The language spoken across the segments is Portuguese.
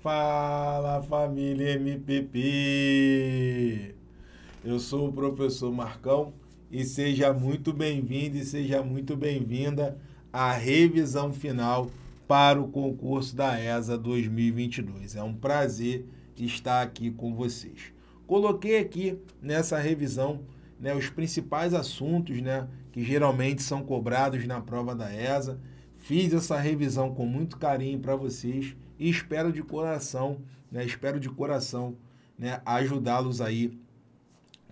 Fala família MPP! Eu sou o professor Marcão e seja muito bem-vindo e seja muito bem-vinda à revisão final para o concurso da ESA 2022. É um prazer estar aqui com vocês. Coloquei aqui nessa revisão né, os principais assuntos né, que geralmente são cobrados na prova da ESA. Fiz essa revisão com muito carinho para vocês e espero de coração, né, espero de coração né, ajudá-los aí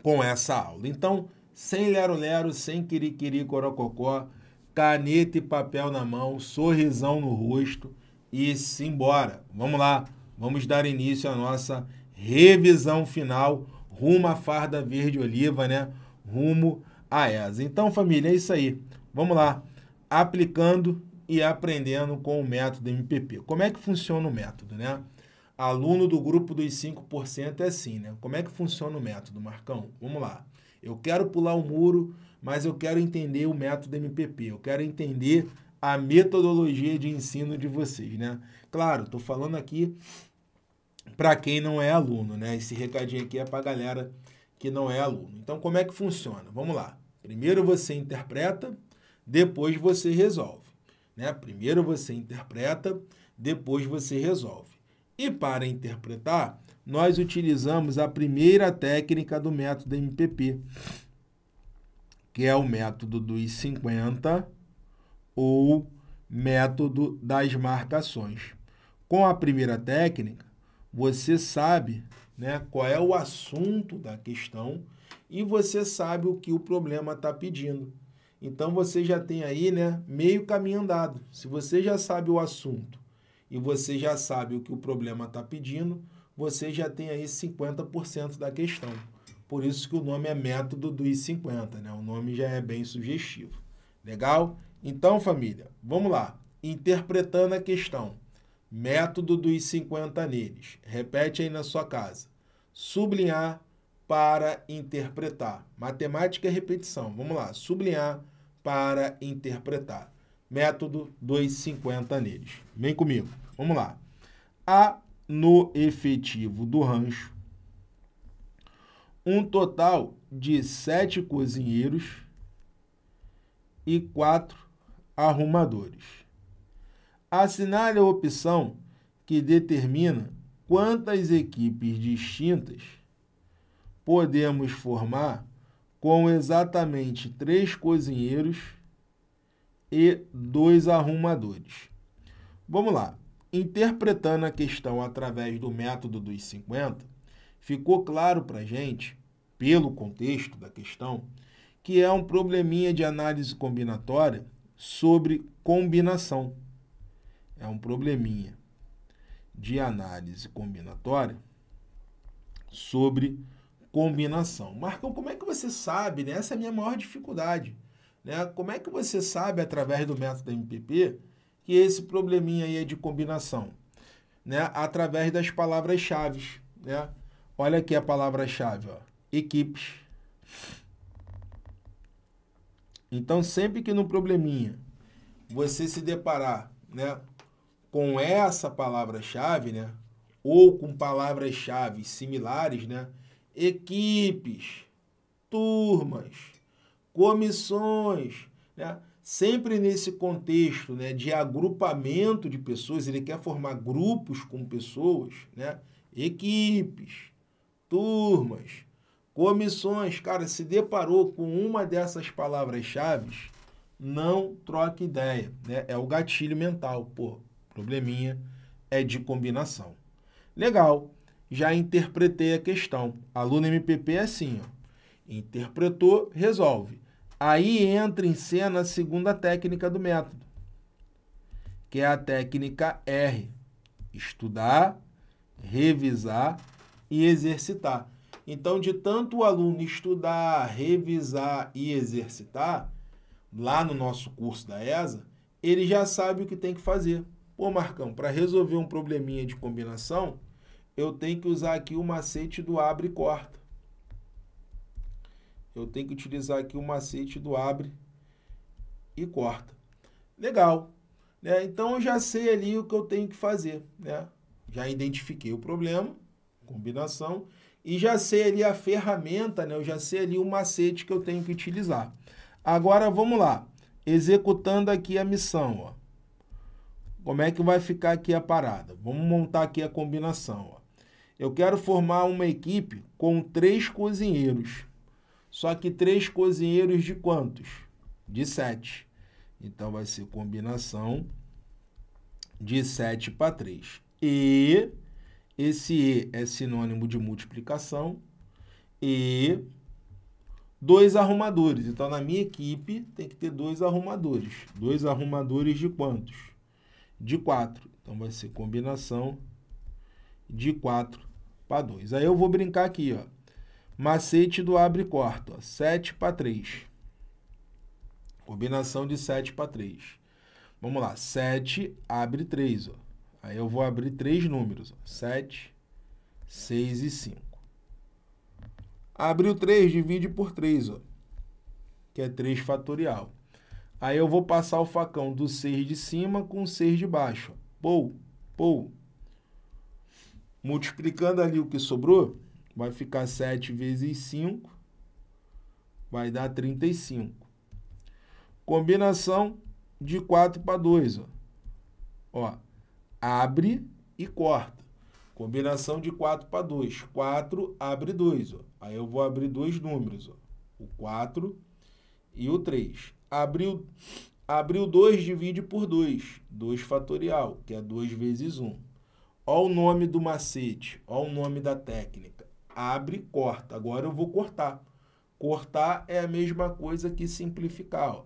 com essa aula. Então, sem lero-lero, sem quiriquiri corococó, caneta e papel na mão, sorrisão no rosto e simbora. Vamos lá, vamos dar início à nossa revisão final rumo à farda verde oliva, né? Rumo a ESA. Então, família, é isso aí. Vamos lá, aplicando e aprendendo com o método MPP. Como é que funciona o método, né? Aluno do grupo dos 5% é assim, né? Como é que funciona o método, Marcão? Vamos lá. Eu quero pular o muro, mas eu quero entender o método MPP. Eu quero entender a metodologia de ensino de vocês, né? Claro, estou falando aqui para quem não é aluno, né? Esse recadinho aqui é para a galera que não é aluno. Então, como é que funciona? Vamos lá. Primeiro você interpreta, depois você resolve. Né? Primeiro você interpreta, depois você resolve. E para interpretar, nós utilizamos a primeira técnica do método MPP, que é o método dos 50 ou método das marcações. Com a primeira técnica, você sabe né, qual é o assunto da questão e você sabe o que o problema está pedindo. Então você já tem aí, né, meio caminho andado. Se você já sabe o assunto e você já sabe o que o problema está pedindo, você já tem aí 50% da questão. Por isso que o nome é método dos 50, né? O nome já é bem sugestivo. Legal? Então, família, vamos lá. Interpretando a questão. Método dos 50 neles. Repete aí na sua casa. Sublinhar para interpretar. Matemática é repetição. Vamos lá. Sublinhar para interpretar. Método 250 neles. Vem comigo. Vamos lá. Há no efetivo do rancho um total de sete cozinheiros e quatro arrumadores. Assinale a opção que determina quantas equipes distintas podemos formar com exatamente três cozinheiros e dois arrumadores. Vamos lá. Interpretando a questão através do método dos 50, ficou claro para a gente, pelo contexto da questão, que é um probleminha de análise combinatória sobre combinação. É um probleminha de análise combinatória sobre combinação. Marcão, como é que você sabe? Né? Essa é a minha maior dificuldade. Né? Como é que você sabe, através do método MPP, que esse probleminha aí é de combinação? Né? Através das palavras-chave. Né? Olha aqui a palavra-chave, equipes. Então, sempre que no probleminha você se deparar né, com essa palavra-chave, né, ou com palavras-chave similares, né, equipes, turmas, comissões, né? sempre nesse contexto né, de agrupamento de pessoas, ele quer formar grupos com pessoas, né? equipes, turmas, comissões. Cara, se deparou com uma dessas palavras-chave, não troque ideia. Né? É o gatilho mental. Pô, probleminha é de combinação. Legal já interpretei a questão. Aluno MPP é assim, ó. interpretou, resolve. Aí entra em cena a segunda técnica do método, que é a técnica R. Estudar, revisar e exercitar. Então, de tanto o aluno estudar, revisar e exercitar, lá no nosso curso da ESA, ele já sabe o que tem que fazer. Pô, Marcão, para resolver um probleminha de combinação, eu tenho que usar aqui o macete do abre e corta. Eu tenho que utilizar aqui o macete do abre e corta. Legal. Né? Então, eu já sei ali o que eu tenho que fazer. Né? já identifiquei o problema, combinação, e já sei ali a ferramenta, né? Eu já sei ali o macete que eu tenho que utilizar. Agora vamos lá, executando aqui a missão, ó. Como é que vai ficar aqui a parada? Vamos montar aqui a combinação, ó. Eu quero formar uma equipe com três cozinheiros. Só que três cozinheiros de quantos? De sete. Então vai ser combinação de 7 para 3. E esse E é sinônimo de multiplicação. E dois arrumadores. Então, na minha equipe, tem que ter dois arrumadores. Dois arrumadores de quantos? De 4. Então, vai ser combinação de 4 para 2. Aí eu vou brincar aqui, ó. Macete do abre e corta, ó. 7 para 3. Combinação de 7 para 3. Vamos lá, 7 abre 3, ó. Aí eu vou abrir três números, ó. 7, 6 e 5. Abriu 3, divide por 3, ó. Que é 3 fatorial. Aí eu vou passar o facão do 6 de cima com o 6 de baixo. Pou, pou. Multiplicando ali o que sobrou, vai ficar 7 vezes 5, vai dar 35. Combinação de 4 para 2. Ó. ó, abre e corta. Combinação de 4 para 2. 4 abre 2. Ó. Aí eu vou abrir dois números. Ó. O 4 e o 3. Abriu, abriu 2, divide por 2. 2 fatorial, que é 2 vezes 1. Olha o nome do macete. Olha o nome da técnica. Abre, corta. Agora eu vou cortar. Cortar é a mesma coisa que simplificar. Ó.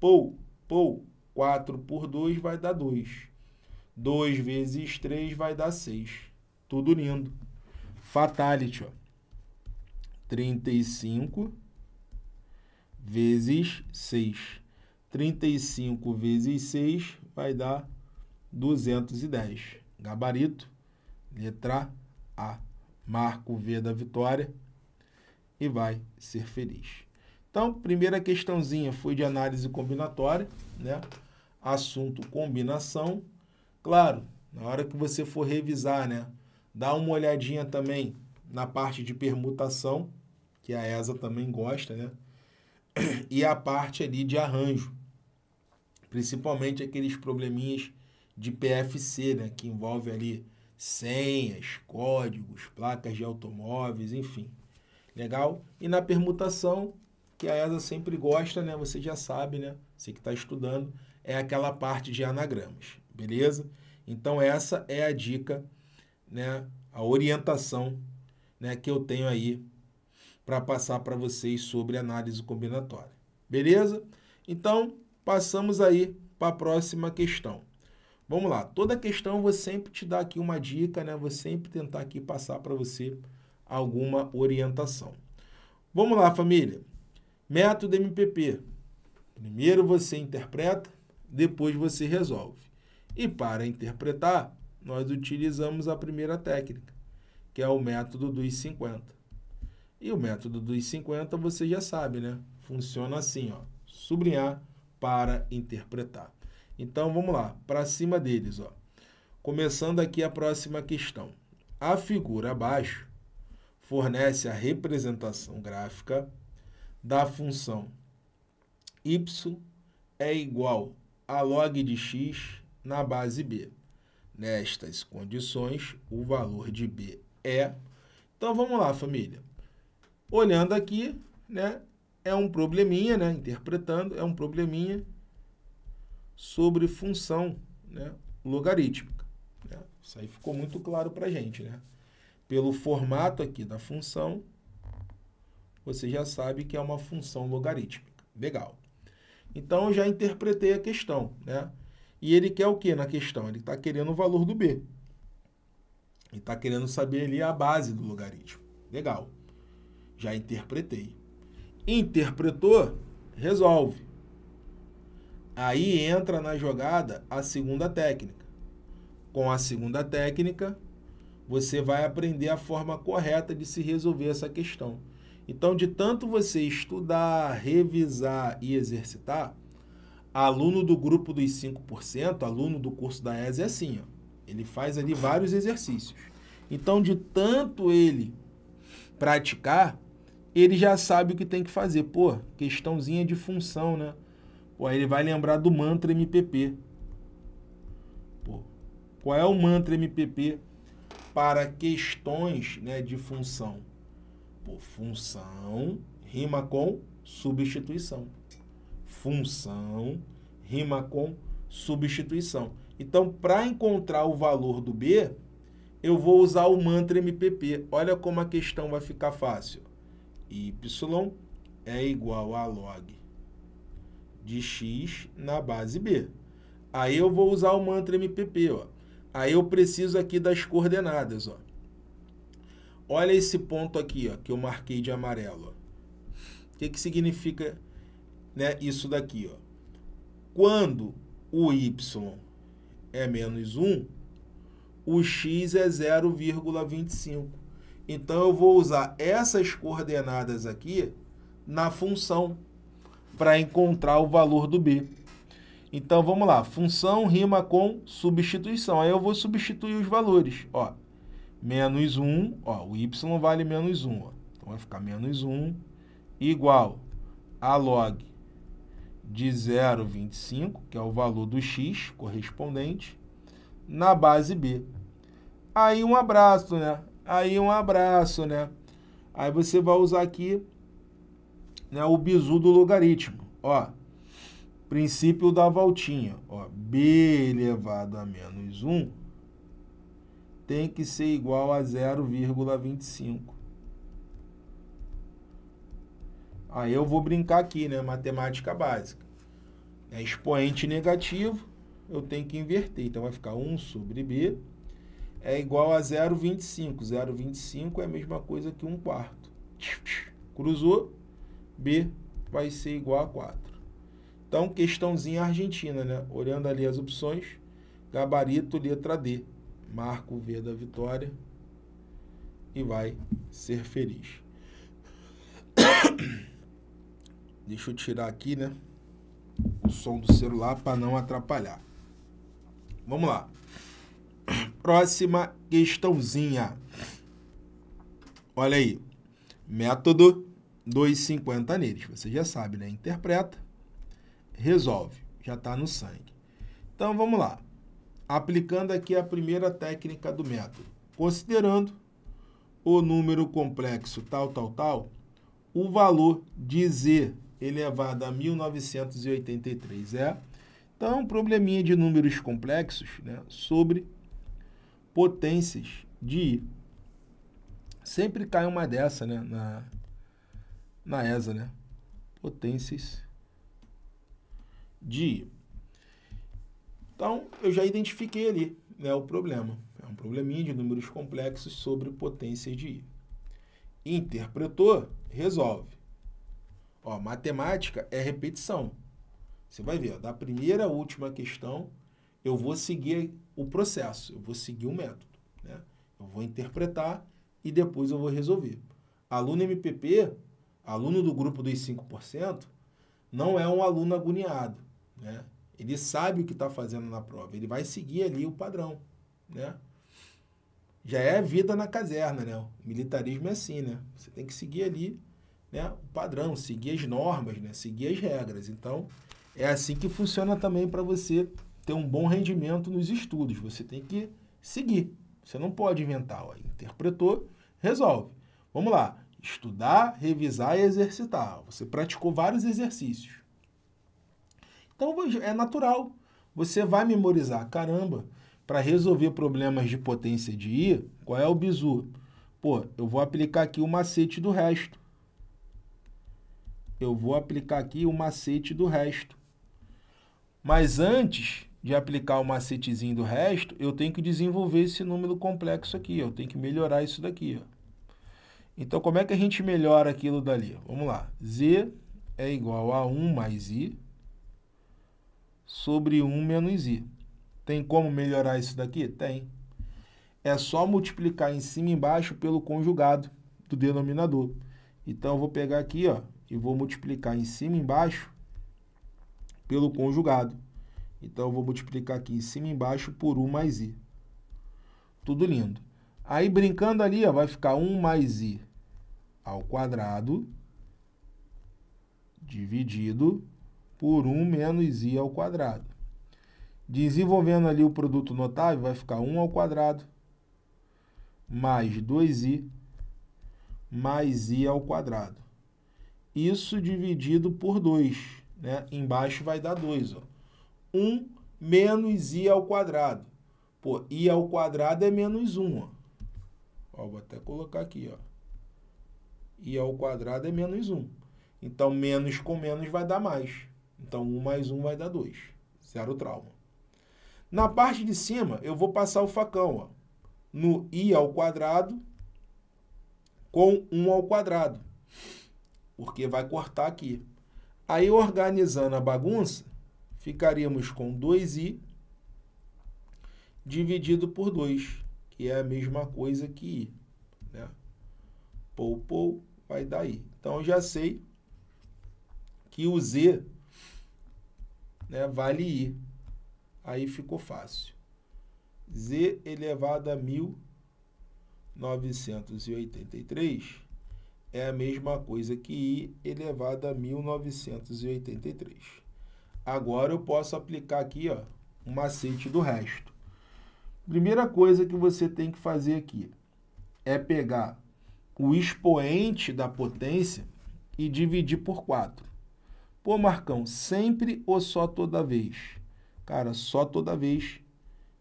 Pou, pou, 4 por 2 vai dar 2. 2 vezes 3 vai dar 6. Tudo lindo. Fatality, ó. 35 vezes 6. 35 vezes 6 vai dar 210. Gabarito, letra A. Marca o V da vitória e vai ser feliz. Então, primeira questãozinha foi de análise combinatória, né? Assunto combinação. Claro, na hora que você for revisar, né? Dá uma olhadinha também na parte de permutação, que a ESA também gosta, né? E a parte ali de arranjo. Principalmente aqueles probleminhas de PFC, né? Que envolve ali senhas, códigos, placas de automóveis, enfim. Legal? E na permutação, que a ESA sempre gosta, né? Você já sabe, né? Você que está estudando, é aquela parte de anagramas, beleza? Então essa é a dica, né? A orientação, né? Que eu tenho aí para passar para vocês sobre análise combinatória, beleza? Então passamos aí para a próxima questão. Vamos lá, toda questão vou sempre te dar aqui uma dica, né? Vou sempre tentar aqui passar para você alguma orientação. Vamos lá, família. Método MPP. Primeiro você interpreta, depois você resolve. E para interpretar, nós utilizamos a primeira técnica, que é o método dos 50. E o método dos 50 você já sabe, né? Funciona assim, ó. Sublinhar para interpretar. Então vamos lá, para cima deles, ó. Começando aqui a próxima questão. A figura abaixo fornece a representação gráfica da função y é igual a log de x na base b. Nestas condições, o valor de b é... Então, vamos lá, família. Olhando aqui, né, é um probleminha, né, interpretando, é um probleminha sobre função né, logarítmica. Né? Isso aí ficou muito claro para a gente, né? Pelo formato aqui da função, você já sabe que é uma função logarítmica. Legal. Então, eu já interpretei a questão, né? E ele quer o que na questão? Ele está querendo o valor do B. Ele está querendo saber ali a base do logaritmo. Legal. Já interpretei. Interpretou, resolve. Aí entra na jogada a segunda técnica. Com a segunda técnica, você vai aprender a forma correta de se resolver essa questão. Então, de tanto você estudar, revisar e exercitar, aluno do grupo dos 5%, aluno do curso da ESA é assim, ó. Ele faz ali vários exercícios. Então, de tanto ele praticar, ele já sabe o que tem que fazer. Pô, questãozinha de função, né? Pô, aí ele vai lembrar do mantra MPP. Pô, qual é o mantra MPP para questões né, de função? Pô, função rima com substituição. Função rima com substituição. Então, para encontrar o valor do B, eu vou usar o mantra MPP. Olha como a questão vai ficar fácil. Y é igual a log de x na base B. Aí eu vou usar o mantra MPP. Ó. Aí eu preciso aqui das coordenadas. Ó. Olha esse ponto aqui ó, que eu marquei de amarelo. O que, que significa né, isso daqui? Ó? Quando o y é menos 1, o x é 0,25. Então, eu vou usar essas coordenadas aqui na função para encontrar o valor do b. Então, vamos lá. Função rima com substituição. Aí eu vou substituir os valores. Ó, menos 1, ó, o y vale menos 1. Ó. Então, vai ficar menos 1 igual a log de 0,25, que é o valor do x correspondente, na base b. Aí um abraço, né? Aí um abraço, né? Aí você vai usar aqui né, o bizu do logaritmo. Ó, princípio da voltinha. Ó, b elevado a menos 1 tem que ser igual a 0,25. Aí eu vou brincar aqui, né? Matemática básica. É expoente negativo, eu tenho que inverter. Então vai ficar 1 sobre b é igual a 0,25. 0,25 é a mesma coisa que 1 quarto. Cruzou, B vai ser igual a 4. Então, questãozinha argentina, né? Olhando ali as opções, gabarito, letra D. Marca o V da vitória e vai ser feliz. Deixa eu tirar aqui, né? O som do celular para não atrapalhar. Vamos lá. Próxima questãozinha. Olha aí. Método 250 neles. Você já sabe, né? Interpreta, resolve. Já está no sangue. Então, vamos lá. Aplicando aqui a primeira técnica do método. Considerando o número complexo tal, tal, tal, o valor de z elevado a 1983 é... Então, probleminha de números complexos né, sobre potências de I. Sempre cai uma dessa, né? Na, na ESA, né? Potências de I. Então, eu já identifiquei ali né, o problema. É um probleminha de números complexos sobre potências de I. Interpretou, resolve. Ó, matemática é repetição. Você vai ver, ó, da primeira à última questão, eu vou seguir o processo, eu vou seguir o método. Né? Eu vou interpretar e depois eu vou resolver. Aluno MPP, aluno do grupo dos 5%, não é um aluno agoniado. Né? Ele sabe o que está fazendo na prova, ele vai seguir ali o padrão. Né? Já é vida na caserna, né? O militarismo é assim, né? Você tem que seguir ali né, o padrão, seguir as normas, né? seguir as regras. Então, é assim que funciona também para você ter um bom rendimento nos estudos. Você tem que seguir. Você não pode inventar. Ó. Interpretou, resolve. Vamos lá. Estudar, revisar e exercitar. Você praticou vários exercícios. Então é natural. Você vai memorizar. Caramba, para resolver problemas de potência de I, qual é o bizu? Pô, eu vou aplicar aqui o macete do resto. Eu vou aplicar aqui o macete do resto. Mas antes de aplicar o macetezinho do resto, eu tenho que desenvolver esse número complexo aqui, eu tenho que melhorar isso daqui. Ó. Então, como é que a gente melhora aquilo dali? Vamos lá. Z é igual a 1 mais I sobre 1 menos I. Tem como melhorar isso daqui? Tem. É só multiplicar em cima e embaixo pelo conjugado do denominador. Então, eu vou pegar aqui ó, e vou multiplicar em cima e embaixo pelo conjugado. Então, eu vou multiplicar aqui em cima e embaixo por 1 mais i. Tudo lindo. Aí, brincando ali, ó, vai ficar 1 mais i ao quadrado dividido por 1 menos i ao quadrado. Desenvolvendo ali o produto notável, vai ficar 1 ao quadrado mais 2i mais i ao quadrado. Isso dividido por 2. Né? Embaixo vai dar 2. Ó. 1 menos i ao quadrado. Pô, i ao quadrado é menos 1. Ó. Ó, vou até colocar aqui. Ó. i ao quadrado é menos 1. Então, menos com menos vai dar mais. Então, 1 mais 1 vai dar 2. Zero trauma. Na parte de cima, eu vou passar o facão. Ó, no i ao quadrado com 1 ao quadrado. Porque vai cortar aqui. Aí, organizando a bagunça, ficaríamos com 2i dividido por 2, que é a mesma coisa que i. Né? Pou, pou, vai dar. Então, eu já sei que o z né, vale i. Aí ficou fácil. z elevado a 1983 é a mesma coisa que i elevado a 1983. Agora eu posso aplicar aqui ó, um macete do resto. Primeira coisa que você tem que fazer aqui é pegar o expoente da potência e dividir por 4. Pô, Marcão, sempre ou só toda vez? Cara, só toda vez,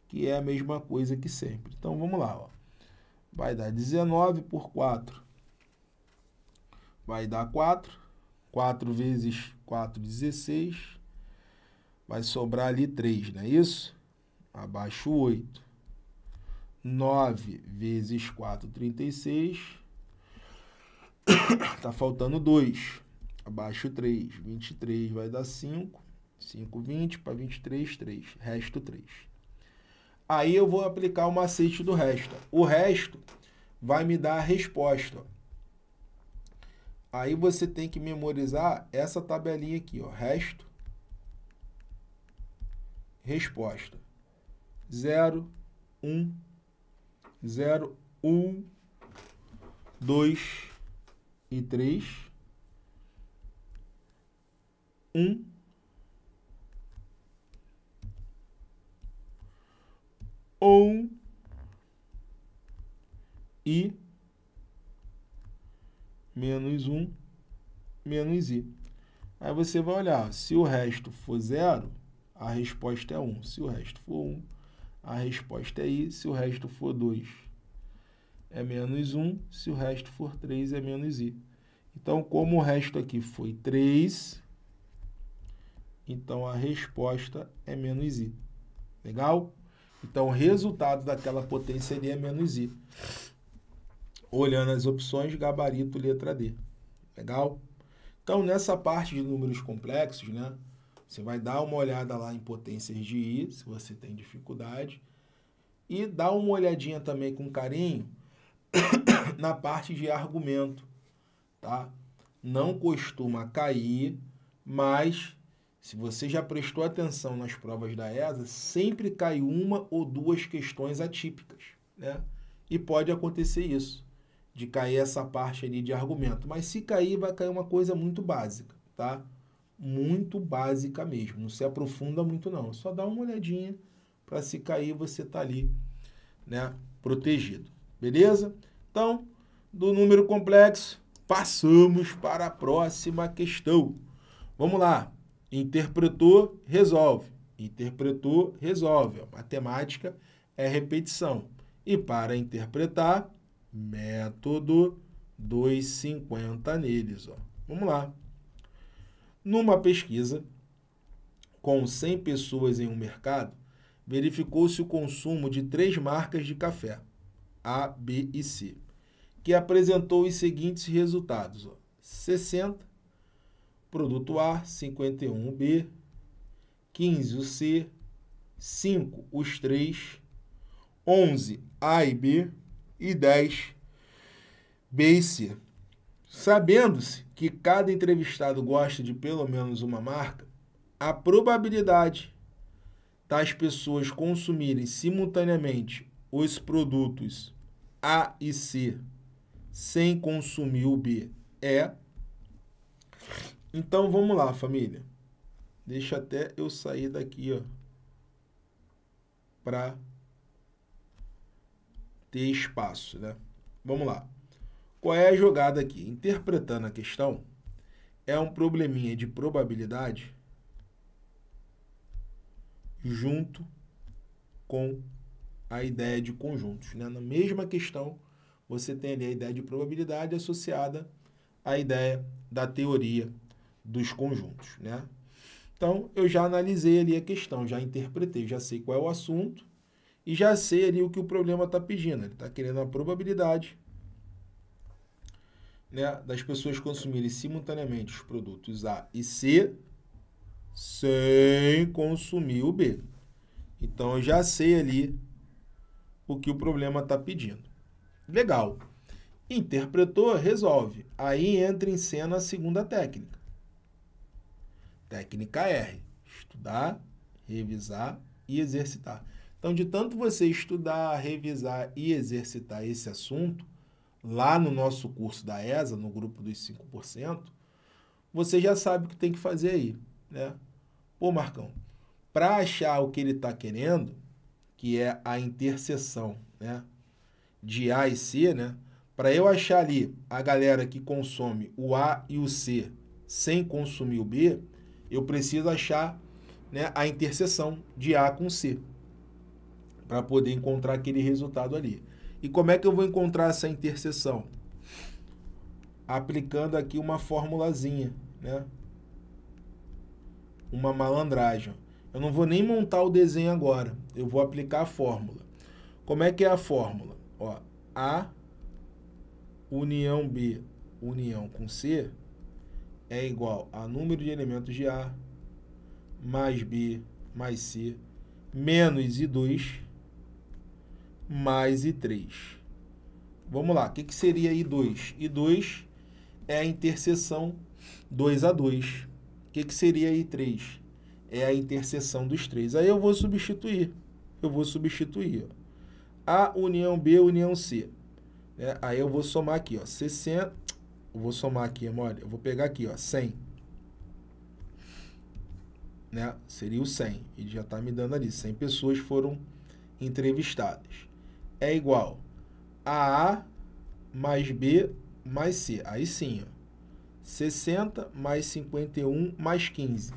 que é a mesma coisa que sempre. Então, vamos lá. Ó. Vai dar 19 por 4 vai dar 4. 4 vezes 4, 16. Vai sobrar ali 3, não é isso? Abaixo 8. 9 vezes 4, 36. Está faltando 2. Abaixo 3. 23 vai dar 5. 5, 20 para 23, 3. Resto 3. Aí eu vou aplicar o macete do resto. O resto vai me dar a resposta. Aí você tem que memorizar essa tabelinha aqui, ó, resto, resposta. 0, 1, 0, 1, 2 e 3. 1, um e menos 1, menos i. Aí você vai olhar, se o resto for zero, a resposta é 1. Se o resto for 1, a resposta é i. Se o resto for 2, é menos 1. Se o resto for 3, é menos i. Então, como o resto aqui foi 3, então a resposta é menos i. Legal? Então, o resultado daquela potência ali é menos i olhando as opções, gabarito letra D. Legal? Então, nessa parte de números complexos, né, você vai dar uma olhada lá em potências de I, se você tem dificuldade, e dá uma olhadinha também com carinho na parte de argumento, tá? Não costuma cair, mas se você já prestou atenção nas provas da ESA, sempre cai uma ou duas questões atípicas, né? E pode acontecer isso de cair essa parte ali de argumento. Mas se cair, vai cair uma coisa muito básica, tá? Muito básica mesmo. Não se aprofunda muito, não. Só dá uma olhadinha para se cair, você tá ali, né? Protegido. Beleza? Então, do número complexo, passamos para a próxima questão. Vamos lá. Interpretou, resolve. Interpretou, resolve. Matemática é repetição. E para interpretar, método 250 neles. Ó. Vamos lá. Numa pesquisa com 100 pessoas em um mercado, verificou-se o consumo de três marcas de café, A, B e C, que apresentou os seguintes resultados. Ó. 60, produto A, 51 o B, 15 o C, 5 os três, 11 A e B, e 10 B e C. Sabendo-se que cada entrevistado gosta de pelo menos uma marca, a probabilidade das pessoas consumirem simultaneamente os produtos A e C sem consumir o B é. Então vamos lá, família. Deixa até eu sair daqui, ó, para ter espaço, né? Vamos lá. Qual é a jogada aqui? Interpretando a questão, é um probleminha de probabilidade junto com a ideia de conjuntos. Né? Na mesma questão, você tem ali a ideia de probabilidade associada à ideia da teoria dos conjuntos. Né? Então, eu já analisei ali a questão, já interpretei, já sei qual é o assunto e já sei ali o que o problema está pedindo. Ele está querendo a probabilidade né, das pessoas consumirem simultaneamente os produtos A e C sem consumir o B. Então, eu já sei ali o que o problema está pedindo. Legal. Interpretou, resolve. Aí entra em cena a segunda técnica. Técnica R. Estudar, revisar e exercitar. Então, de tanto você estudar, revisar e exercitar esse assunto, lá no nosso curso da ESA, no grupo dos 5%, você já sabe o que tem que fazer aí, né? Pô, Marcão, para achar o que ele está querendo, que é a interseção, né, de A e C, né? Para eu achar ali a galera que consome o A e o C sem consumir o B, eu preciso achar né, a interseção de A com C para poder encontrar aquele resultado ali. E como é que eu vou encontrar essa interseção? Aplicando aqui uma formulazinha, né? Uma malandragem. Eu não vou nem montar o desenho agora. Eu vou aplicar a fórmula. Como é que é a fórmula? Ó, A união B união com C é igual a número de elementos de A mais B mais C menos I2 mais I3. Vamos lá, o que, que seria I2? I2 é a interseção 2 a 2. O que, que seria I3? É a interseção dos três. Aí eu vou substituir. Eu vou substituir. Ó. A união B, união C. É, aí eu vou somar aqui, ó, 60. Eu vou somar aqui, olha, eu vou pegar aqui, ó, 100. Né? Seria o 100. Ele já está me dando ali. 100 pessoas foram entrevistadas é igual a A mais B mais C. Aí sim, ó. 60 mais 51 mais 15.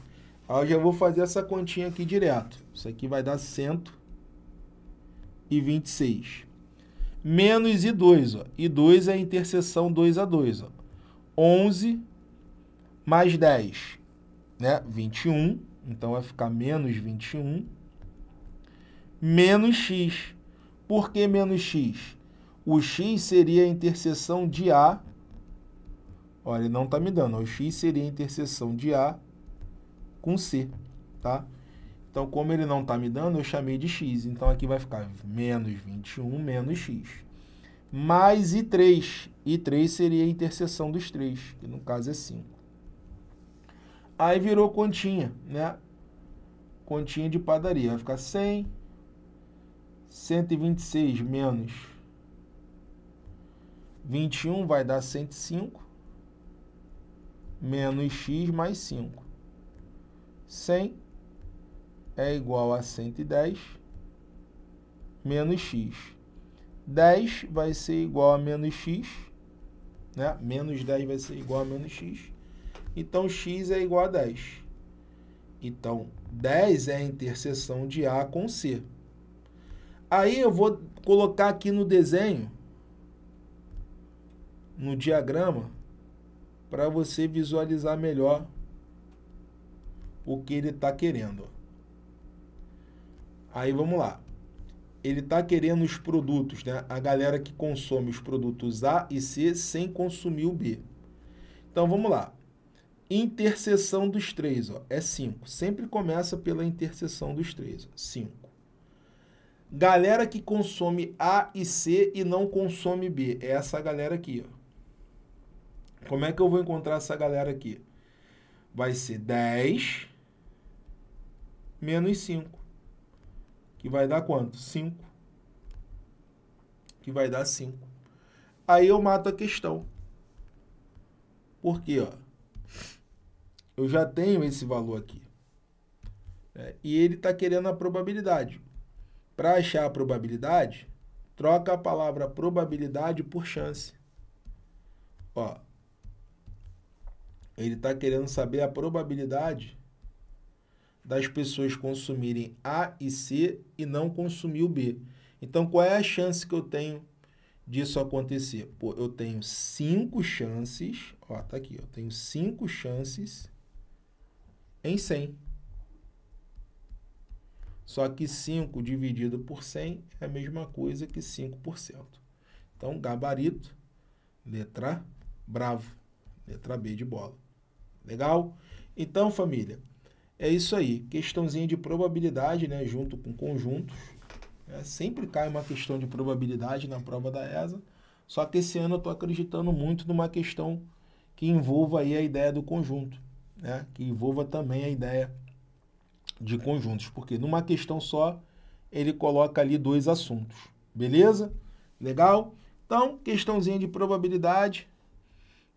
Aí eu já vou fazer essa continha aqui direto. Isso aqui vai dar 126. Menos I2, ó. I2 é a interseção 2 a 2, ó. 11 mais 10, né? 21. Então vai ficar menos 21. Menos X. Por que menos x? O x seria a interseção de A. Olha, ele não está me dando. O x seria a interseção de A com C, tá? Então, como ele não está me dando, eu chamei de x. Então, aqui vai ficar menos 21 menos x. Mais I3. I3 seria a interseção dos três, que no caso é 5. Aí virou continha, né? Continha de padaria. Vai ficar 100 126 menos 21 vai dar 105 menos x mais 5. 100 é igual a 110 menos x. 10 vai ser igual a menos x, né? Menos 10 vai ser igual a menos x. Então, x é igual a 10. Então, 10 é a interseção de A com C. Aí eu vou colocar aqui no desenho, no diagrama, para você visualizar melhor o que ele está querendo. Aí vamos lá. Ele está querendo os produtos, né? A galera que consome os produtos A e C sem consumir o B. Então vamos lá. Interseção dos três, ó, é 5. Sempre começa pela interseção dos três. 5. Galera que consome A e C e não consome B. É essa galera aqui, ó. Como é que eu vou encontrar essa galera aqui? Vai ser 10 menos 5. Que vai dar quanto? 5. que vai dar 5. Aí eu mato a questão. Por quê? Ó? Eu já tenho esse valor aqui. Né? E ele está querendo a probabilidade. Para achar a probabilidade, troca a palavra probabilidade por chance. Ó, ele está querendo saber a probabilidade das pessoas consumirem A e C e não consumir o B. Então, qual é a chance que eu tenho disso acontecer? Pô, eu tenho cinco chances, ó, tá aqui, eu tenho cinco chances em 100. Só que 5 dividido por 100 é a mesma coisa que 5%. Então, gabarito, letra bravo, letra B de bola. Legal? Então, família, é isso aí. Questãozinha de probabilidade, né, junto com conjuntos. É, sempre cai uma questão de probabilidade na prova da ESA. Só que esse ano eu estou acreditando muito numa questão que envolva aí a ideia do conjunto, né? que envolva também a ideia de conjuntos, porque numa questão só ele coloca ali dois assuntos. Beleza? Legal? Então, questãozinha de probabilidade.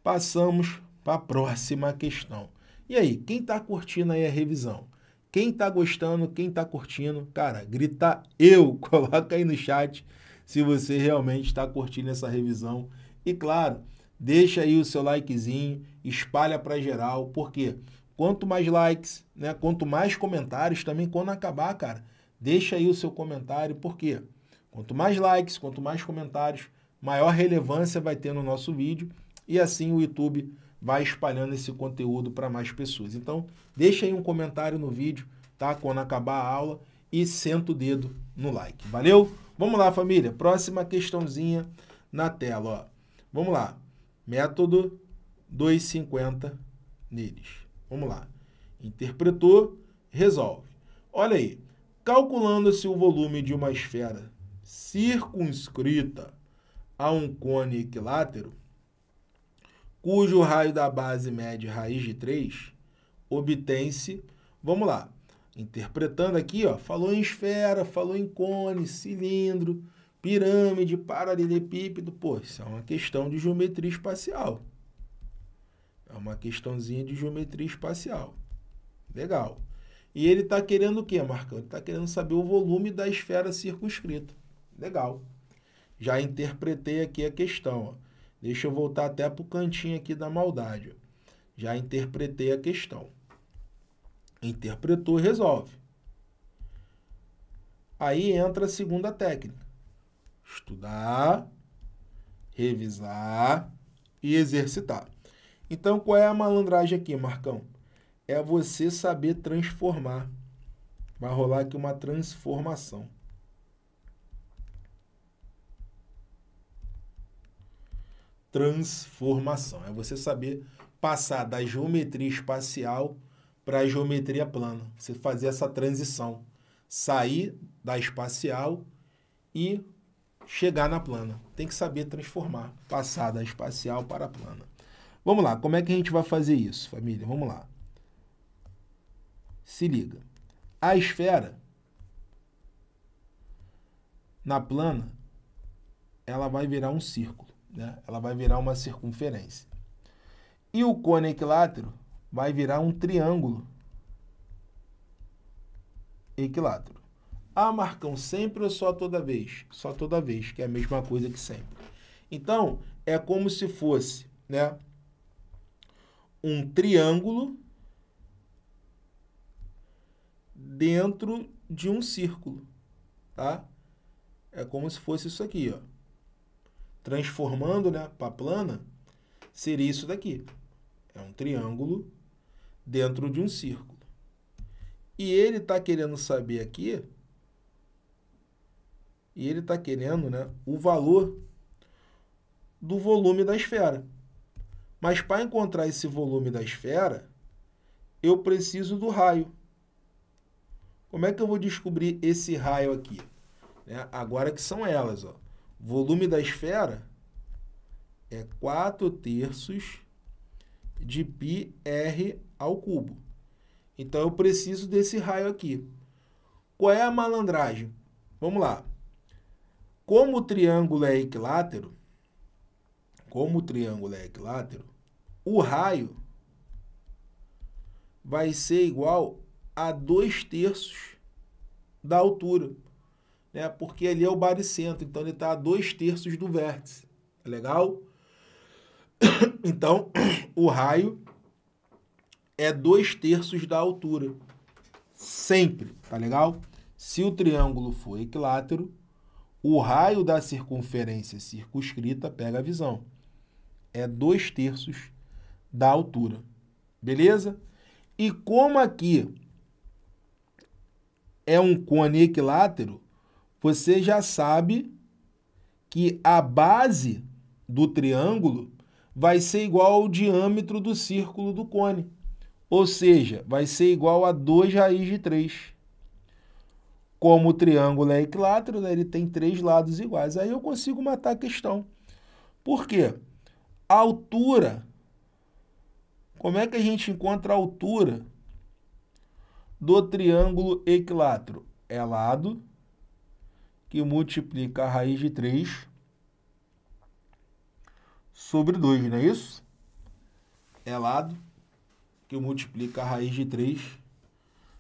Passamos para a próxima questão. E aí, quem está curtindo aí a revisão? Quem está gostando, quem está curtindo, cara, grita eu, coloca aí no chat se você realmente está curtindo essa revisão. E claro, deixa aí o seu likezinho, espalha para geral, porque Quanto mais likes, né? Quanto mais comentários, também quando acabar, cara, deixa aí o seu comentário, por quê? Quanto mais likes, quanto mais comentários, maior relevância vai ter no nosso vídeo e assim o YouTube vai espalhando esse conteúdo para mais pessoas. Então, deixa aí um comentário no vídeo, tá? Quando acabar a aula e senta o dedo no like. Valeu? Vamos lá, família. Próxima questãozinha na tela, ó. Vamos lá. Método 250 neles. Vamos lá. Interpretou, resolve. Olha aí. Calculando-se o volume de uma esfera circunscrita a um cone equilátero, cujo raio da base mede raiz de 3, obtém-se, vamos lá, interpretando aqui, ó, falou em esfera, falou em cone, cilindro, pirâmide, paralelepípedo, pô, isso é uma questão de geometria espacial. É uma questãozinha de geometria espacial. Legal. E ele está querendo o quê, Marcão? Ele está querendo saber o volume da esfera circunscrita. Legal. Já interpretei aqui a questão. Ó. Deixa eu voltar até para o cantinho aqui da maldade. Já interpretei a questão. Interpretou, resolve. Aí entra a segunda técnica. Estudar, revisar e exercitar. Então, qual é a malandragem aqui, Marcão? É você saber transformar. Vai rolar aqui uma transformação. Transformação. É você saber passar da geometria espacial para a geometria plana. Você fazer essa transição. Sair da espacial e chegar na plana. Tem que saber transformar. Passar da espacial para a plana. Vamos lá, como é que a gente vai fazer isso, família? Vamos lá. Se liga. A esfera, na plana, ela vai virar um círculo, né? Ela vai virar uma circunferência. E o cone equilátero vai virar um triângulo equilátero. Ah, Marcão, sempre ou só toda vez? Só toda vez, que é a mesma coisa que sempre. Então, é como se fosse, né? um triângulo dentro de um círculo, tá? É como se fosse isso aqui, ó. Transformando, né, para plana, seria isso daqui. É um triângulo dentro de um círculo. E ele está querendo saber aqui, e ele está querendo, né, o valor do volume da esfera. Mas para encontrar esse volume da esfera, eu preciso do raio. Como é que eu vou descobrir esse raio aqui? Né? Agora que são elas. Ó. Volume da esfera é 4 terços de πr ao cubo. Então, eu preciso desse raio aqui. Qual é a malandragem? Vamos lá. Como o triângulo é equilátero, como o triângulo é equilátero, o raio vai ser igual a 2 terços da altura, né? porque ali é o baricentro, então ele está a 2 terços do vértice. É legal? Então, o raio é 2 terços da altura. Sempre, tá legal? Se o triângulo for equilátero, o raio da circunferência circunscrita pega a visão. É 2 terços da altura. Beleza? E como aqui é um cone equilátero, você já sabe que a base do triângulo vai ser igual ao diâmetro do círculo do cone. Ou seja, vai ser igual a 2 raiz de 3. Como o triângulo é equilátero, né, ele tem três lados iguais. Aí eu consigo matar a questão. Por quê? A altura. Como é que a gente encontra a altura do triângulo equilátero? É lado que multiplica a raiz de 3 sobre 2, não é isso? É lado que multiplica a raiz de 3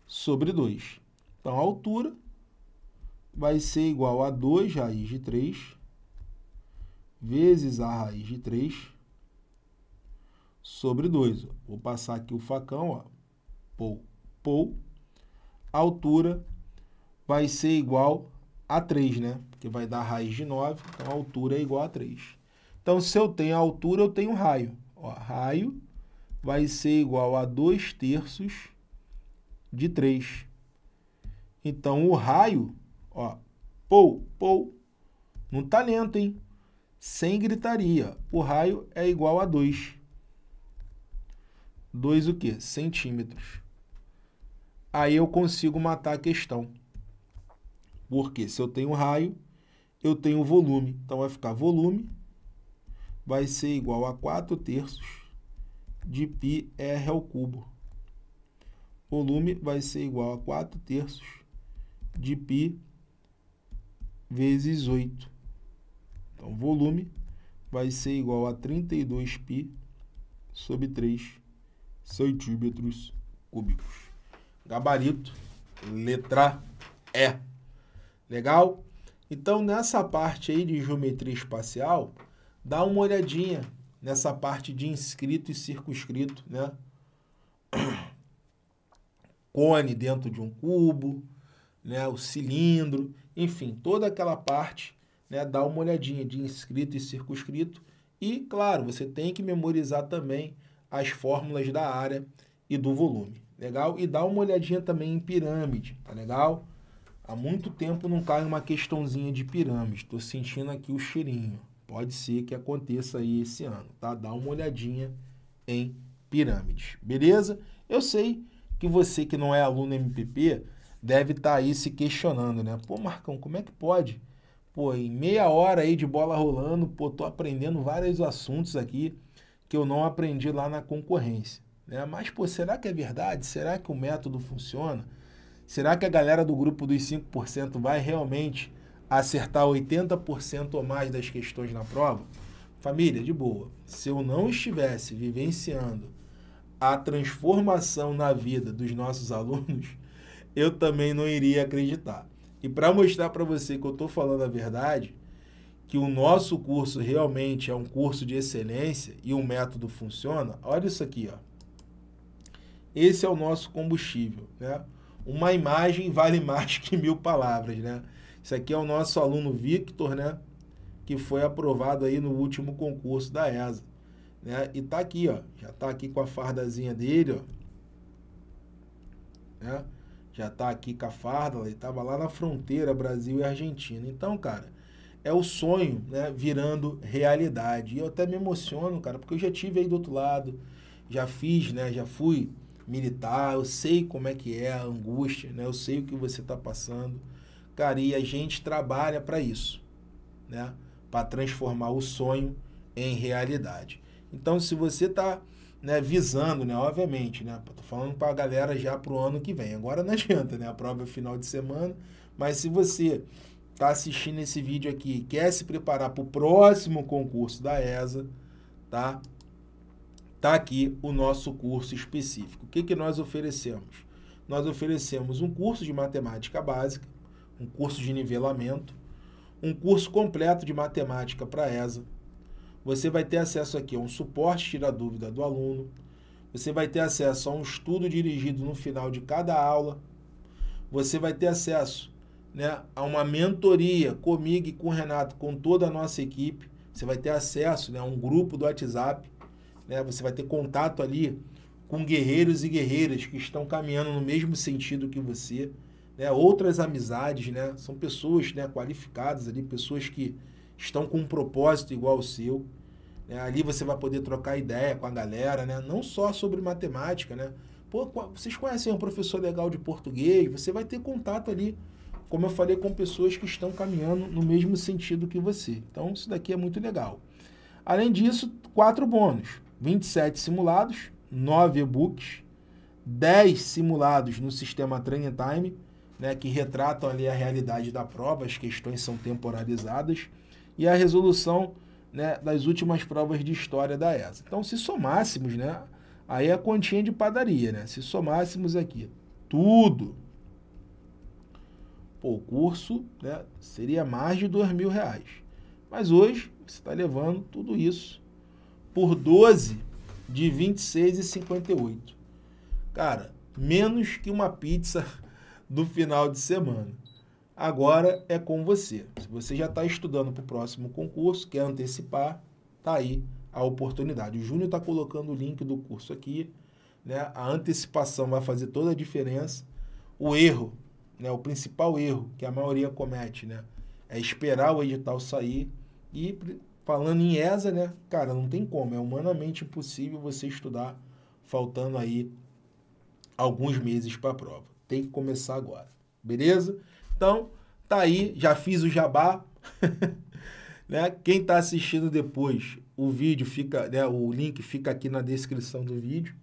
sobre 2. Então, a altura vai ser igual a 2 raiz de 3 vezes a raiz de 3 sobre 2. Vou passar aqui o facão, ó. Pou, pou. A altura vai ser igual a 3, né? Porque vai dar raiz de 9, então a altura é igual a 3. Então, se eu tenho a altura, eu tenho raio. Ó, raio vai ser igual a 2 terços de 3. Então, o raio, ó, pou, pou, não tá lento, hein? Sem gritaria. O raio é igual a 2. 2 o quê? Centímetros. Aí eu consigo matar a questão. Porque se eu tenho raio, eu tenho volume. Então, vai ficar volume vai ser igual a 4 terços de πr ao cubo. Volume vai ser igual a 4 terços de π vezes 8. Então, volume vai ser igual a 32π sobre 3 centímetros cúbicos. Gabarito, letra E. Legal? Então, nessa parte aí de geometria espacial, dá uma olhadinha nessa parte de inscrito e circunscrito, né? Cone dentro de um cubo, né? O cilindro, enfim, toda aquela parte, né? Dá uma olhadinha de inscrito e circunscrito. E, claro, você tem que memorizar também as fórmulas da área e do volume, legal? E dá uma olhadinha também em pirâmide, tá legal? Há muito tempo não cai uma questãozinha de pirâmide, estou sentindo aqui o cheirinho. Pode ser que aconteça aí esse ano, tá? Dá uma olhadinha em pirâmides, beleza? Eu sei que você que não é aluno MPP deve estar tá aí se questionando, né? Pô, Marcão, como é que pode? Pô, em meia hora aí de bola rolando, pô, tô aprendendo vários assuntos aqui que eu não aprendi lá na concorrência, né? Mas, pô, será que é verdade? Será que o método funciona? Será que a galera do grupo dos 5% vai realmente acertar 80% ou mais das questões na prova, família, de boa. Se eu não estivesse vivenciando a transformação na vida dos nossos alunos, eu também não iria acreditar. E para mostrar para você que eu estou falando a verdade, que o nosso curso realmente é um curso de excelência e o método funciona, olha isso aqui, ó. Esse é o nosso combustível, né? Uma imagem vale mais que mil palavras, né? Isso aqui é o nosso aluno Victor, né? Que foi aprovado aí no último concurso da ESA. Né? E tá aqui, ó. Já tá aqui com a fardazinha dele, ó. Né? Já tá aqui com a farda, ele tava lá na fronteira Brasil e Argentina. Então, cara, é o sonho, né, virando realidade. E eu até me emociono, cara, porque eu já tive aí do outro lado, já fiz, né, já fui militar, eu sei como é que é a angústia, né? Eu sei o que você está passando. Cara, e a gente trabalha para isso, né? Para transformar o sonho em realidade. Então, se você está né, visando, né, obviamente, né, tô falando para a galera já para o ano que vem. Agora não adianta, né, a prova é final de semana, mas se você está assistindo esse vídeo aqui quer se preparar para o próximo concurso da ESA, tá? Tá aqui o nosso curso específico. O que, que nós oferecemos? Nós oferecemos um curso de matemática básica, um curso de nivelamento, um curso completo de matemática para ESA. Você vai ter acesso aqui a um suporte tira dúvida do aluno. Você vai ter acesso a um estudo dirigido no final de cada aula. Você vai ter acesso né, a uma mentoria comigo e com o Renato, com toda a nossa equipe. Você vai ter acesso né, a um grupo do WhatsApp. Né, você vai ter contato ali com guerreiros e guerreiras que estão caminhando no mesmo sentido que você. Né, outras amizades, né, são pessoas né, qualificadas ali, pessoas que estão com um propósito igual ao seu. Né, ali você vai poder trocar ideia com a galera, né, não só sobre matemática. Né, Pô, vocês conhecem um professor legal de português, você vai ter contato ali como eu falei, com pessoas que estão caminhando no mesmo sentido que você. Então, isso daqui é muito legal. Além disso, quatro bônus: 27 simulados, 9 e-books, 10 simulados no sistema Training Time, né, que retratam ali a realidade da prova, as questões são temporalizadas, e a resolução né, das últimas provas de história da ESA. Então, se somássemos, né, aí é a continha de padaria, né? Se somássemos aqui tudo Pô, o curso né, seria mais de dois mil reais. Mas hoje você está levando tudo isso por 12 de 26,58. Cara, menos que uma pizza do final de semana. Agora é com você. Se você já está estudando para o próximo concurso, quer antecipar, tá aí a oportunidade. O Júnior está colocando o link do curso aqui. Né? A antecipação vai fazer toda a diferença. O erro né, o principal erro que a maioria comete, né, é esperar o edital sair e falando em ESA, né, cara, não tem como, é humanamente impossível você estudar faltando aí alguns meses para a prova. Tem que começar agora. Beleza? Então, tá aí, já fiz o jabá. né? Quem está assistindo depois, o vídeo fica, né, o link fica aqui na descrição do vídeo.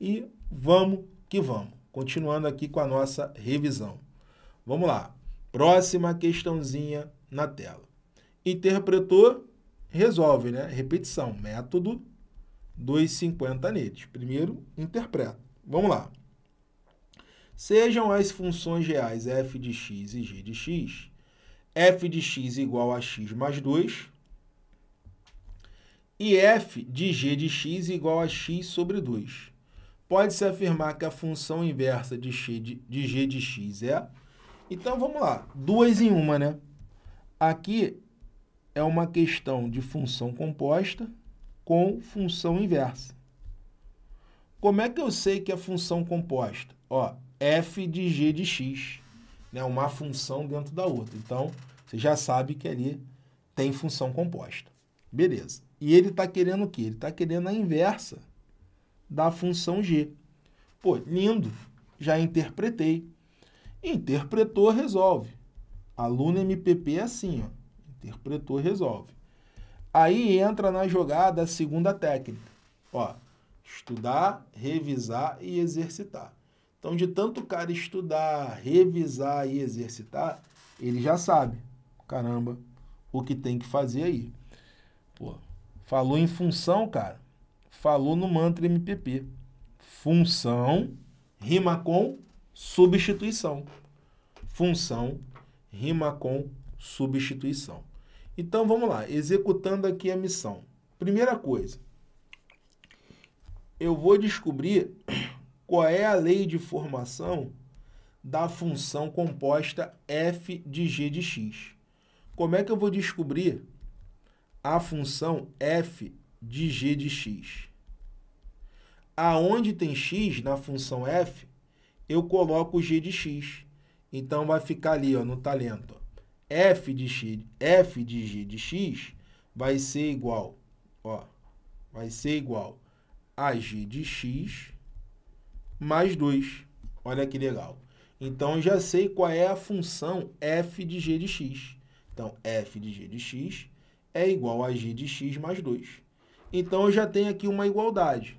E vamos que vamos. Continuando aqui com a nossa revisão. Vamos lá. Próxima questãozinha na tela. Interpretou, resolve, né? Repetição, método 250 neles. Primeiro, interpreta. Vamos lá. Sejam as funções reais f de x e g de x, f de x igual a x mais 2 e f de g de x igual a x sobre 2 pode-se afirmar que a função inversa de, x, de, de g de x é... Então, vamos lá. Duas em uma, né? Aqui é uma questão de função composta com função inversa. Como é que eu sei que é função composta? Ó, f de g de x, né? Uma função dentro da outra. Então, você já sabe que ali tem função composta. Beleza. E ele está querendo o quê? Ele está querendo a inversa da função g. Pô, lindo, já interpretei. Interpretou, resolve. Aluno MPP é assim, ó. Interpretou, resolve. Aí entra na jogada a segunda técnica. Ó, estudar, revisar e exercitar. Então, de tanto o cara estudar, revisar e exercitar, ele já sabe, caramba, o que tem que fazer aí. Pô, falou em função, cara falou no mantra MPP. Função rima com substituição. Função rima com substituição. Então vamos lá, executando aqui a missão. Primeira coisa, eu vou descobrir qual é a lei de formação da função composta f de g de x. Como é que eu vou descobrir a função f de g de x? aonde tem x na função f, eu coloco o g de x. Então vai ficar ali, ó, no talento. F de x, f de g de x vai ser igual, ó, vai ser igual a g de x mais 2. Olha que legal. Então já sei qual é a função f de g de x. Então f de g de x é igual a g de x mais 2. Então eu já tenho aqui uma igualdade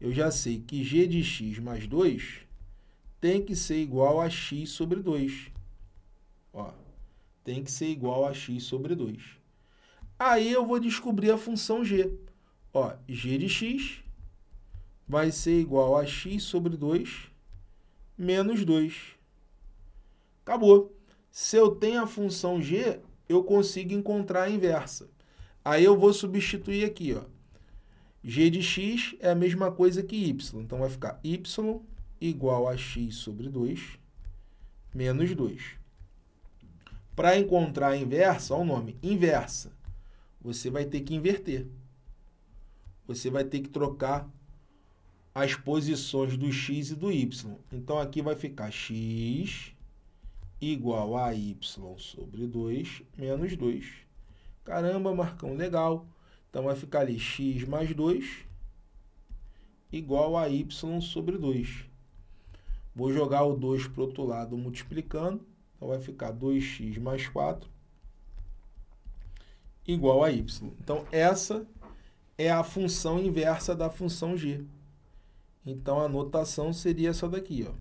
eu já sei que g de x mais 2 tem que ser igual a x sobre 2. Tem que ser igual a x sobre 2. Aí eu vou descobrir a função g. Ó, g de x vai ser igual a x sobre 2 menos 2. Acabou. Se eu tenho a função g, eu consigo encontrar a inversa. Aí eu vou substituir aqui, ó. g de x é a mesma coisa que y. Então, vai ficar y igual a x sobre 2 menos 2. Para encontrar a inversa, olha o nome, inversa, você vai ter que inverter. Você vai ter que trocar as posições do x e do y. Então, aqui vai ficar x igual a y sobre 2 menos 2. Caramba, Marcão, legal. Então, vai ficar ali x mais 2 igual a y sobre 2. Vou jogar o 2 para o outro lado multiplicando. Então, vai ficar 2x mais 4 igual a y. Então, essa é a função inversa da função g. Então, a notação seria essa daqui, ó.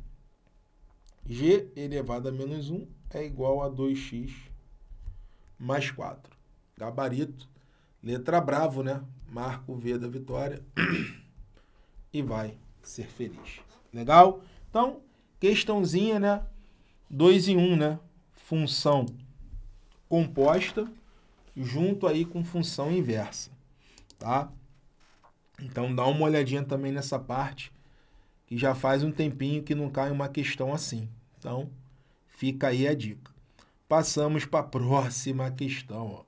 g elevado a menos 1 é igual a 2x mais 4. Gabarito, letra bravo, né? Marca o V da vitória e vai ser feliz. Legal? Então, questãozinha, né? 2 em 1, um, né? Função composta junto aí com função inversa, tá? Então dá uma olhadinha também nessa parte, que já faz um tempinho que não cai uma questão assim. Então, fica aí a dica. Passamos para a próxima questão. Ó.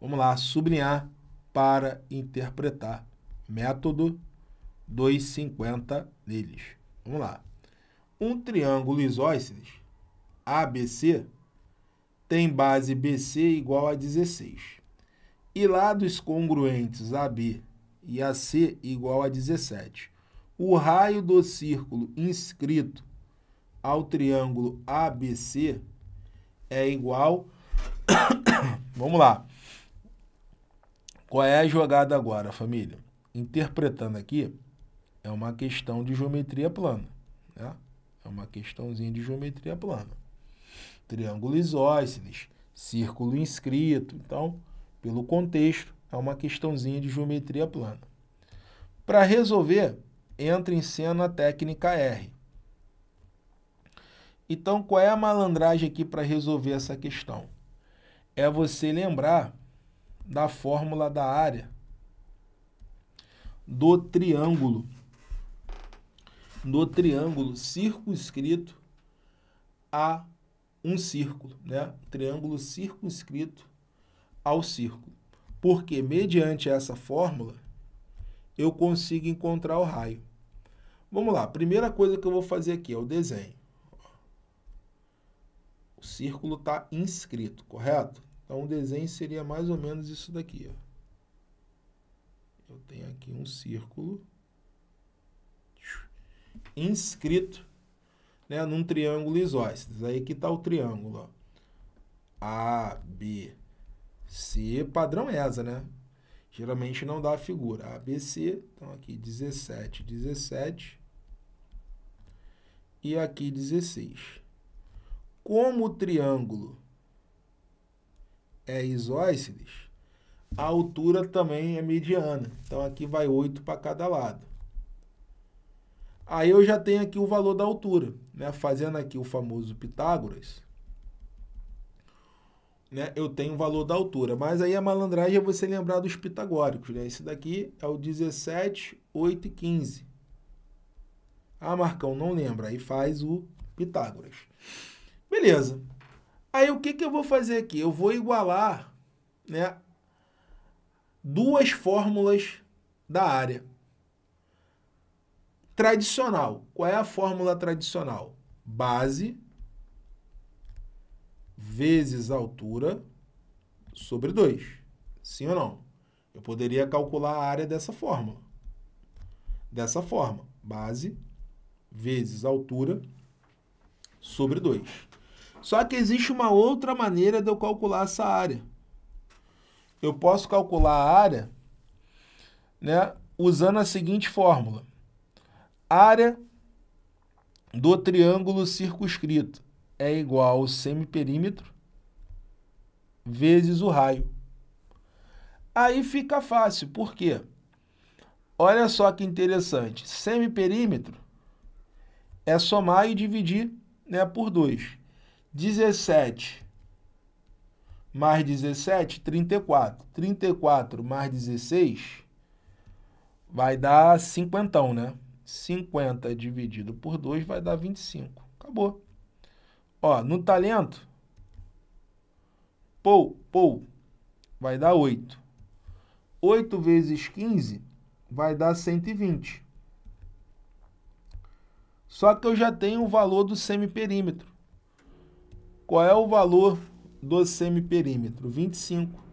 Vamos lá, sublinhar para interpretar. Método 250 deles. Vamos lá. Um triângulo isósceles ABC tem base BC igual a 16 e lados congruentes AB e AC igual a 17. O raio do círculo inscrito ao triângulo ABC é igual... Vamos lá. Qual é a jogada agora, família? Interpretando aqui, é uma questão de geometria plana. Né? É uma questãozinha de geometria plana triângulo isósceles, círculo inscrito. Então, pelo contexto, é uma questãozinha de geometria plana. Para resolver, entra em cena a técnica R. Então, qual é a malandragem aqui para resolver essa questão? É você lembrar da fórmula da área do triângulo, do triângulo circunscrito a um círculo, né? Um triângulo circunscrito ao círculo. Porque, mediante essa fórmula, eu consigo encontrar o raio. Vamos lá, primeira coisa que eu vou fazer aqui é o desenho. O círculo está inscrito, correto? Então, o desenho seria mais ou menos isso daqui. Ó. Eu tenho aqui um círculo inscrito né, num triângulo isósceles. Aí que está o triângulo. Ó. A, B, C, padrão ESA, né? Geralmente não dá a figura. A, B, C, então aqui 17, 17 e aqui 16. Como o triângulo é isósceles, a altura também é mediana. Então aqui vai 8 para cada lado. Aí eu já tenho aqui o valor da altura, né? Fazendo aqui o famoso Pitágoras, né? Eu tenho o valor da altura, mas aí a malandragem é você lembrar dos pitagóricos, né? Esse daqui é o 17, 8 e 15. Ah, Marcão, não lembra. Aí faz o Pitágoras. Beleza. Aí o que, que eu vou fazer aqui? Eu vou igualar né, duas fórmulas da área tradicional. Qual é a fórmula tradicional? Base vezes altura sobre 2. Sim ou não? Eu poderia calcular a área dessa fórmula. Dessa forma, base vezes altura sobre 2. Só que existe uma outra maneira de eu calcular essa área. Eu posso calcular a área né, usando a seguinte fórmula área do triângulo circunscrito é igual ao semiperímetro vezes o raio. Aí fica fácil, por quê? Olha só que interessante, semiperímetro é somar e dividir né, por 2. 17 mais 17, 34. 34 mais 16 vai dar cinquentão, né? 50 dividido por 2 vai dar 25. Acabou. Ó, no talento, pou, pou, vai dar 8. 8 vezes 15 vai dar 120. Só que eu já tenho o valor do semiperímetro. Qual é o valor do semiperímetro? 25.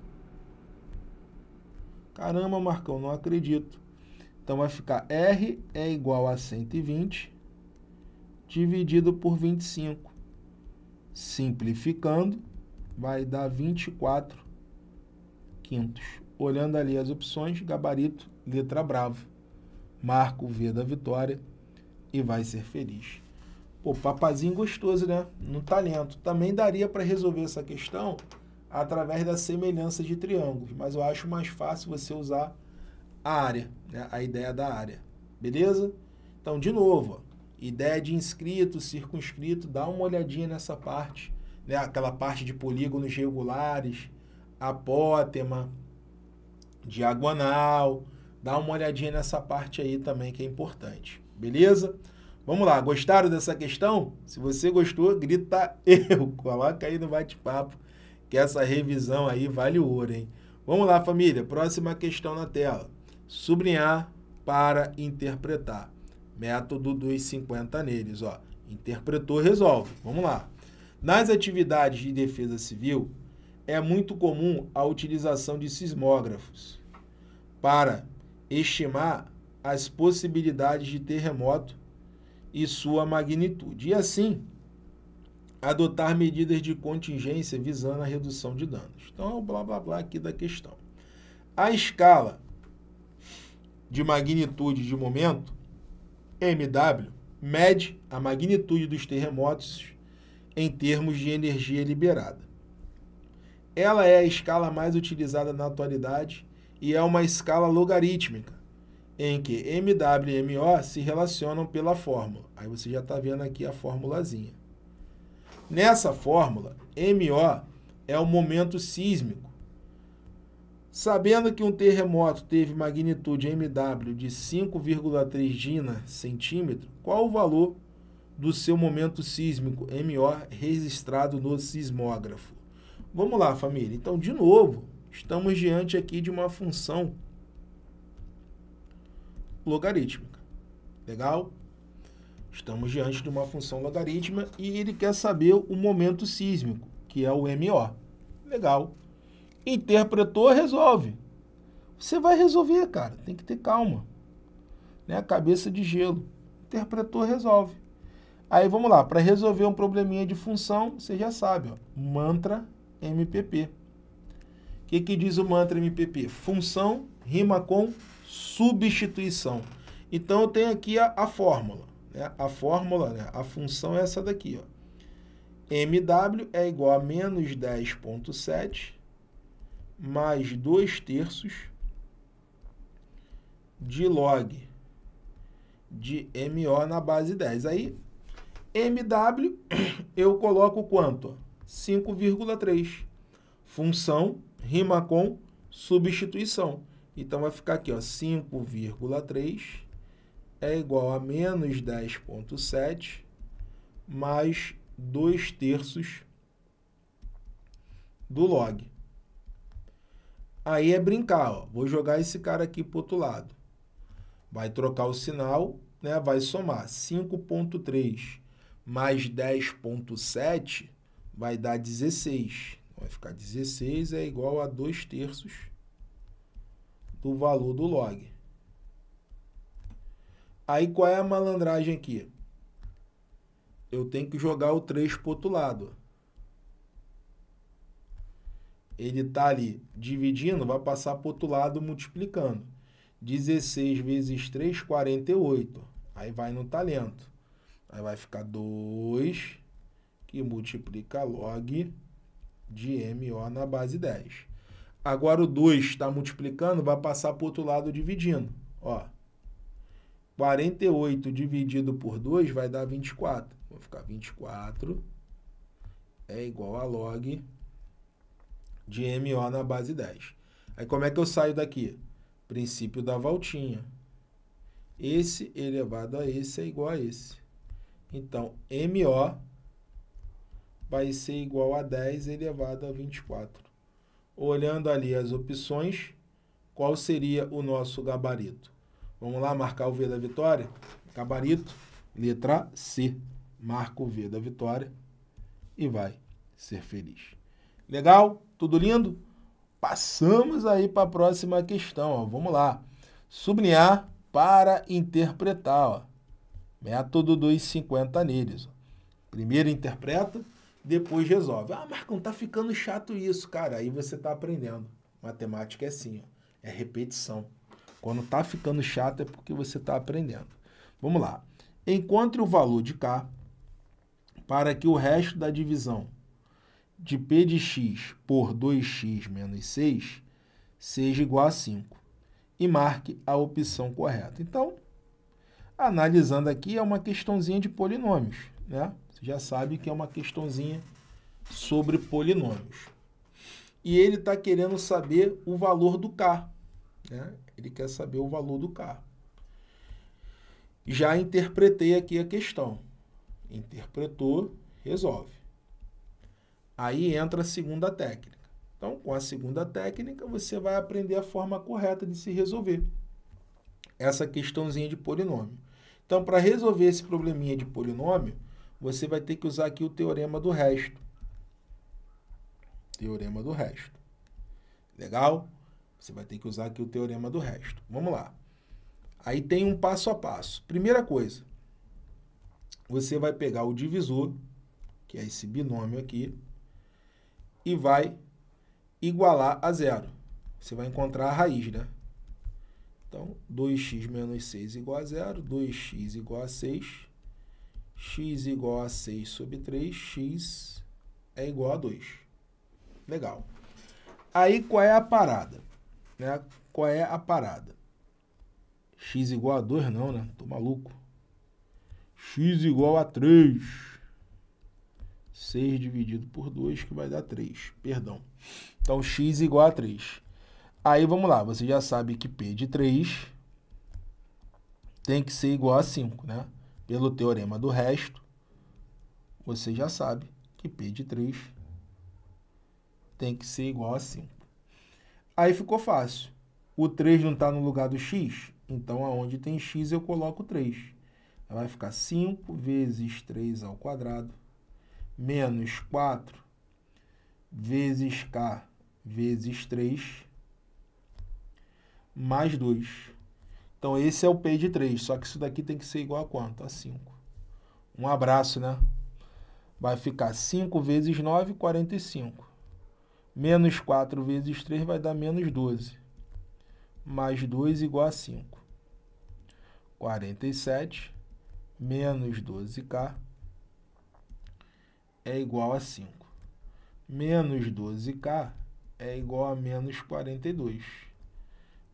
Caramba, Marcão, não acredito. Então vai ficar R é igual a 120 dividido por 25. Simplificando, vai dar 24 quintos. Olhando ali as opções, gabarito, letra brava. Marco o V da vitória e vai ser feliz. Pô, papazinho gostoso, né? No talento. Também daria para resolver essa questão através da semelhança de triângulos, mas eu acho mais fácil você usar a área, né? a ideia da área. Beleza? Então, de novo, ó, ideia de inscrito, circunscrito, dá uma olhadinha nessa parte, né? aquela parte de polígonos regulares, apótema, diagonal, dá uma olhadinha nessa parte aí também que é importante. Beleza? Vamos lá, gostaram dessa questão? Se você gostou, grita eu. Coloca aí no bate-papo, que essa revisão aí vale ouro, hein? Vamos lá, família. Próxima questão na tela. Sublinhar para interpretar. Método dos 50 neles, ó. Interpretou, resolve. Vamos lá. Nas atividades de defesa civil, é muito comum a utilização de sismógrafos para estimar as possibilidades de terremoto e sua magnitude. E assim, adotar medidas de contingência visando a redução de danos. Então, é o blá blá blá aqui da questão. A escala de magnitude de momento, MW, mede a magnitude dos terremotos em termos de energia liberada. Ela é a escala mais utilizada na atualidade e é uma escala logarítmica, em que MW e MO se relacionam pela fórmula. Aí você já está vendo aqui a formulazinha. Nessa fórmula, MO é o momento sísmico. Sabendo que um terremoto teve magnitude MW de 5,3 dina centímetro, qual o valor do seu momento sísmico MO registrado no sismógrafo? Vamos lá, família. Então, de novo, estamos diante aqui de uma função logarítmica. Legal? Estamos diante de uma função logarítmica e ele quer saber o momento sísmico, que é o MO. Legal. Interpretou, resolve. Você vai resolver, cara. Tem que ter calma. Né? Cabeça de gelo. Interpretou, resolve. Aí vamos lá. Para resolver um probleminha de função, você já sabe. Ó, mantra MPP. O que, que diz o mantra MPP? Função rima com substituição. Então, eu tenho aqui a, a fórmula. Né? A fórmula, né? a função é essa daqui. Ó. MW é igual a menos 10,7 mais 2 terços de log de MO na base 10. Aí, MW, eu coloco quanto? 5,3. Função rima com substituição. Então, vai ficar aqui, ó, 5,3 é igual a menos 10,7 mais 2 terços do log. Aí é brincar, ó. vou jogar esse cara aqui para o outro lado. Vai trocar o sinal, né? vai somar 5,3 mais 10,7 vai dar 16. Vai ficar 16 é igual a 2 terços do valor do log. Aí qual é a malandragem aqui? Eu tenho que jogar o 3 para o outro lado. Ele está ali dividindo, vai passar para o outro lado multiplicando. 16 vezes 3, 48. Aí vai no talento. Aí vai ficar 2, que multiplica log de MO na base 10. Agora o 2 está multiplicando, vai passar para o outro lado dividindo. Ó, 48 dividido por 2 vai dar 24. Vou ficar 24 é igual a log de MO na base 10. Aí como é que eu saio daqui? Princípio da voltinha. Esse elevado a esse é igual a esse. Então, MO vai ser igual a 10 elevado a 24. Olhando ali as opções, qual seria o nosso gabarito? Vamos lá marcar o V da vitória? Gabarito, letra C. Marca o V da vitória e vai ser feliz. Legal? Tudo lindo? Passamos aí para a próxima questão. Ó. Vamos lá. Sublinhar para interpretar. Ó. Método dos 50 neles. Primeiro interpreta, depois resolve. Ah, Marcão, tá ficando chato isso, cara. Aí você tá aprendendo. Matemática é assim, ó. é repetição. Quando tá ficando chato é porque você tá aprendendo. Vamos lá. Encontre o valor de K para que o resto da divisão de P de x por 2x menos 6 seja igual a 5 e marque a opção correta. Então, analisando aqui, é uma questãozinha de polinômios. Né? Você já sabe que é uma questãozinha sobre polinômios. E ele está querendo saber o valor do K. Né? Ele quer saber o valor do K. Já interpretei aqui a questão. Interpretou, resolve. Aí entra a segunda técnica. Então, com a segunda técnica, você vai aprender a forma correta de se resolver essa questãozinha de polinômio. Então, para resolver esse probleminha de polinômio, você vai ter que usar aqui o teorema do resto. Teorema do resto. Legal? Você vai ter que usar aqui o teorema do resto. Vamos lá. Aí tem um passo a passo. Primeira coisa, você vai pegar o divisor, que é esse binômio aqui, e vai igualar a zero. Você vai encontrar a raiz, né? Então, 2x menos 6 igual a zero, 2x igual a 6, x igual a 6 sobre 3, x é igual a 2. Legal. Aí, qual é a parada? Né? Qual é a parada? x igual a 2 não, né? Tô maluco. x igual a 3. 6 dividido por 2, que vai dar 3. Perdão. Então, x igual a 3. Aí, vamos lá. Você já sabe que P de 3 tem que ser igual a 5, né? Pelo teorema do resto, você já sabe que P de 3 tem que ser igual a 5. Aí ficou fácil. O 3 não está no lugar do x, então aonde tem x eu coloco 3. Vai ficar 5 vezes 3 ao quadrado menos 4 vezes K vezes 3 mais 2. Então, esse é o P de 3, só que isso daqui tem que ser igual a quanto? A 5. Um abraço, né? Vai ficar 5 vezes 9, 45. Menos 4 vezes 3 vai dar menos 12. Mais 2 igual a 5. 47 menos 12K é igual a 5. Menos 12K é igual a menos 42.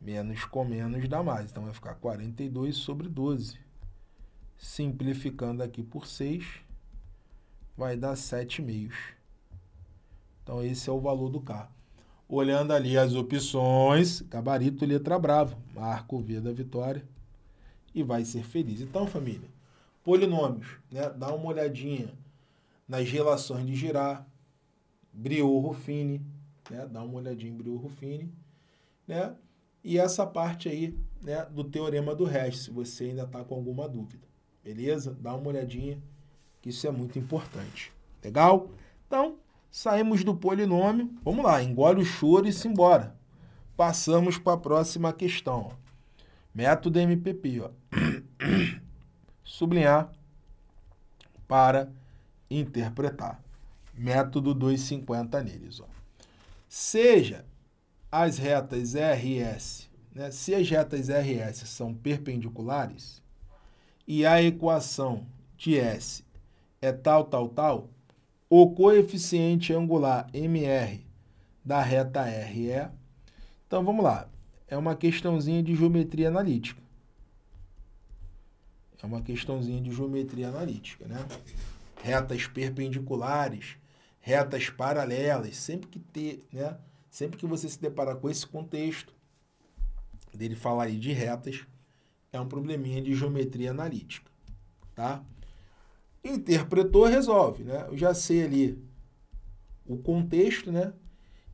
Menos com menos dá mais. Então, vai ficar 42 sobre 12. Simplificando aqui por 6, vai dar 7 meios. Então, esse é o valor do K. Olhando ali as opções, gabarito, letra brava, marca o V da vitória e vai ser feliz. Então, família, polinômios, né? Dá uma olhadinha nas relações de Girard, Briot-Ruffini, né? Dá uma olhadinha em Briot-Ruffini, né? E essa parte aí, né, do teorema do resto, se você ainda está com alguma dúvida. Beleza? Dá uma olhadinha, que isso é muito importante. Legal? Então, saímos do polinômio. Vamos lá, engole o choro e se embora. Passamos para a próxima questão. Ó. Método MPP. Ó. Sublinhar para interpretar. Método 250 neles. Ó. Seja as retas RS, né, se as retas RS são perpendiculares e a equação de S é tal, tal, tal, o coeficiente angular MR da reta RE. Então vamos lá. É uma questãozinha de geometria analítica. É uma questãozinha de geometria analítica, né? Retas perpendiculares, retas paralelas, sempre que ter, né? Sempre que você se deparar com esse contexto dele falar aí de retas, é um probleminha de geometria analítica, tá? Interpretou, resolve, né? Eu já sei ali o contexto, né?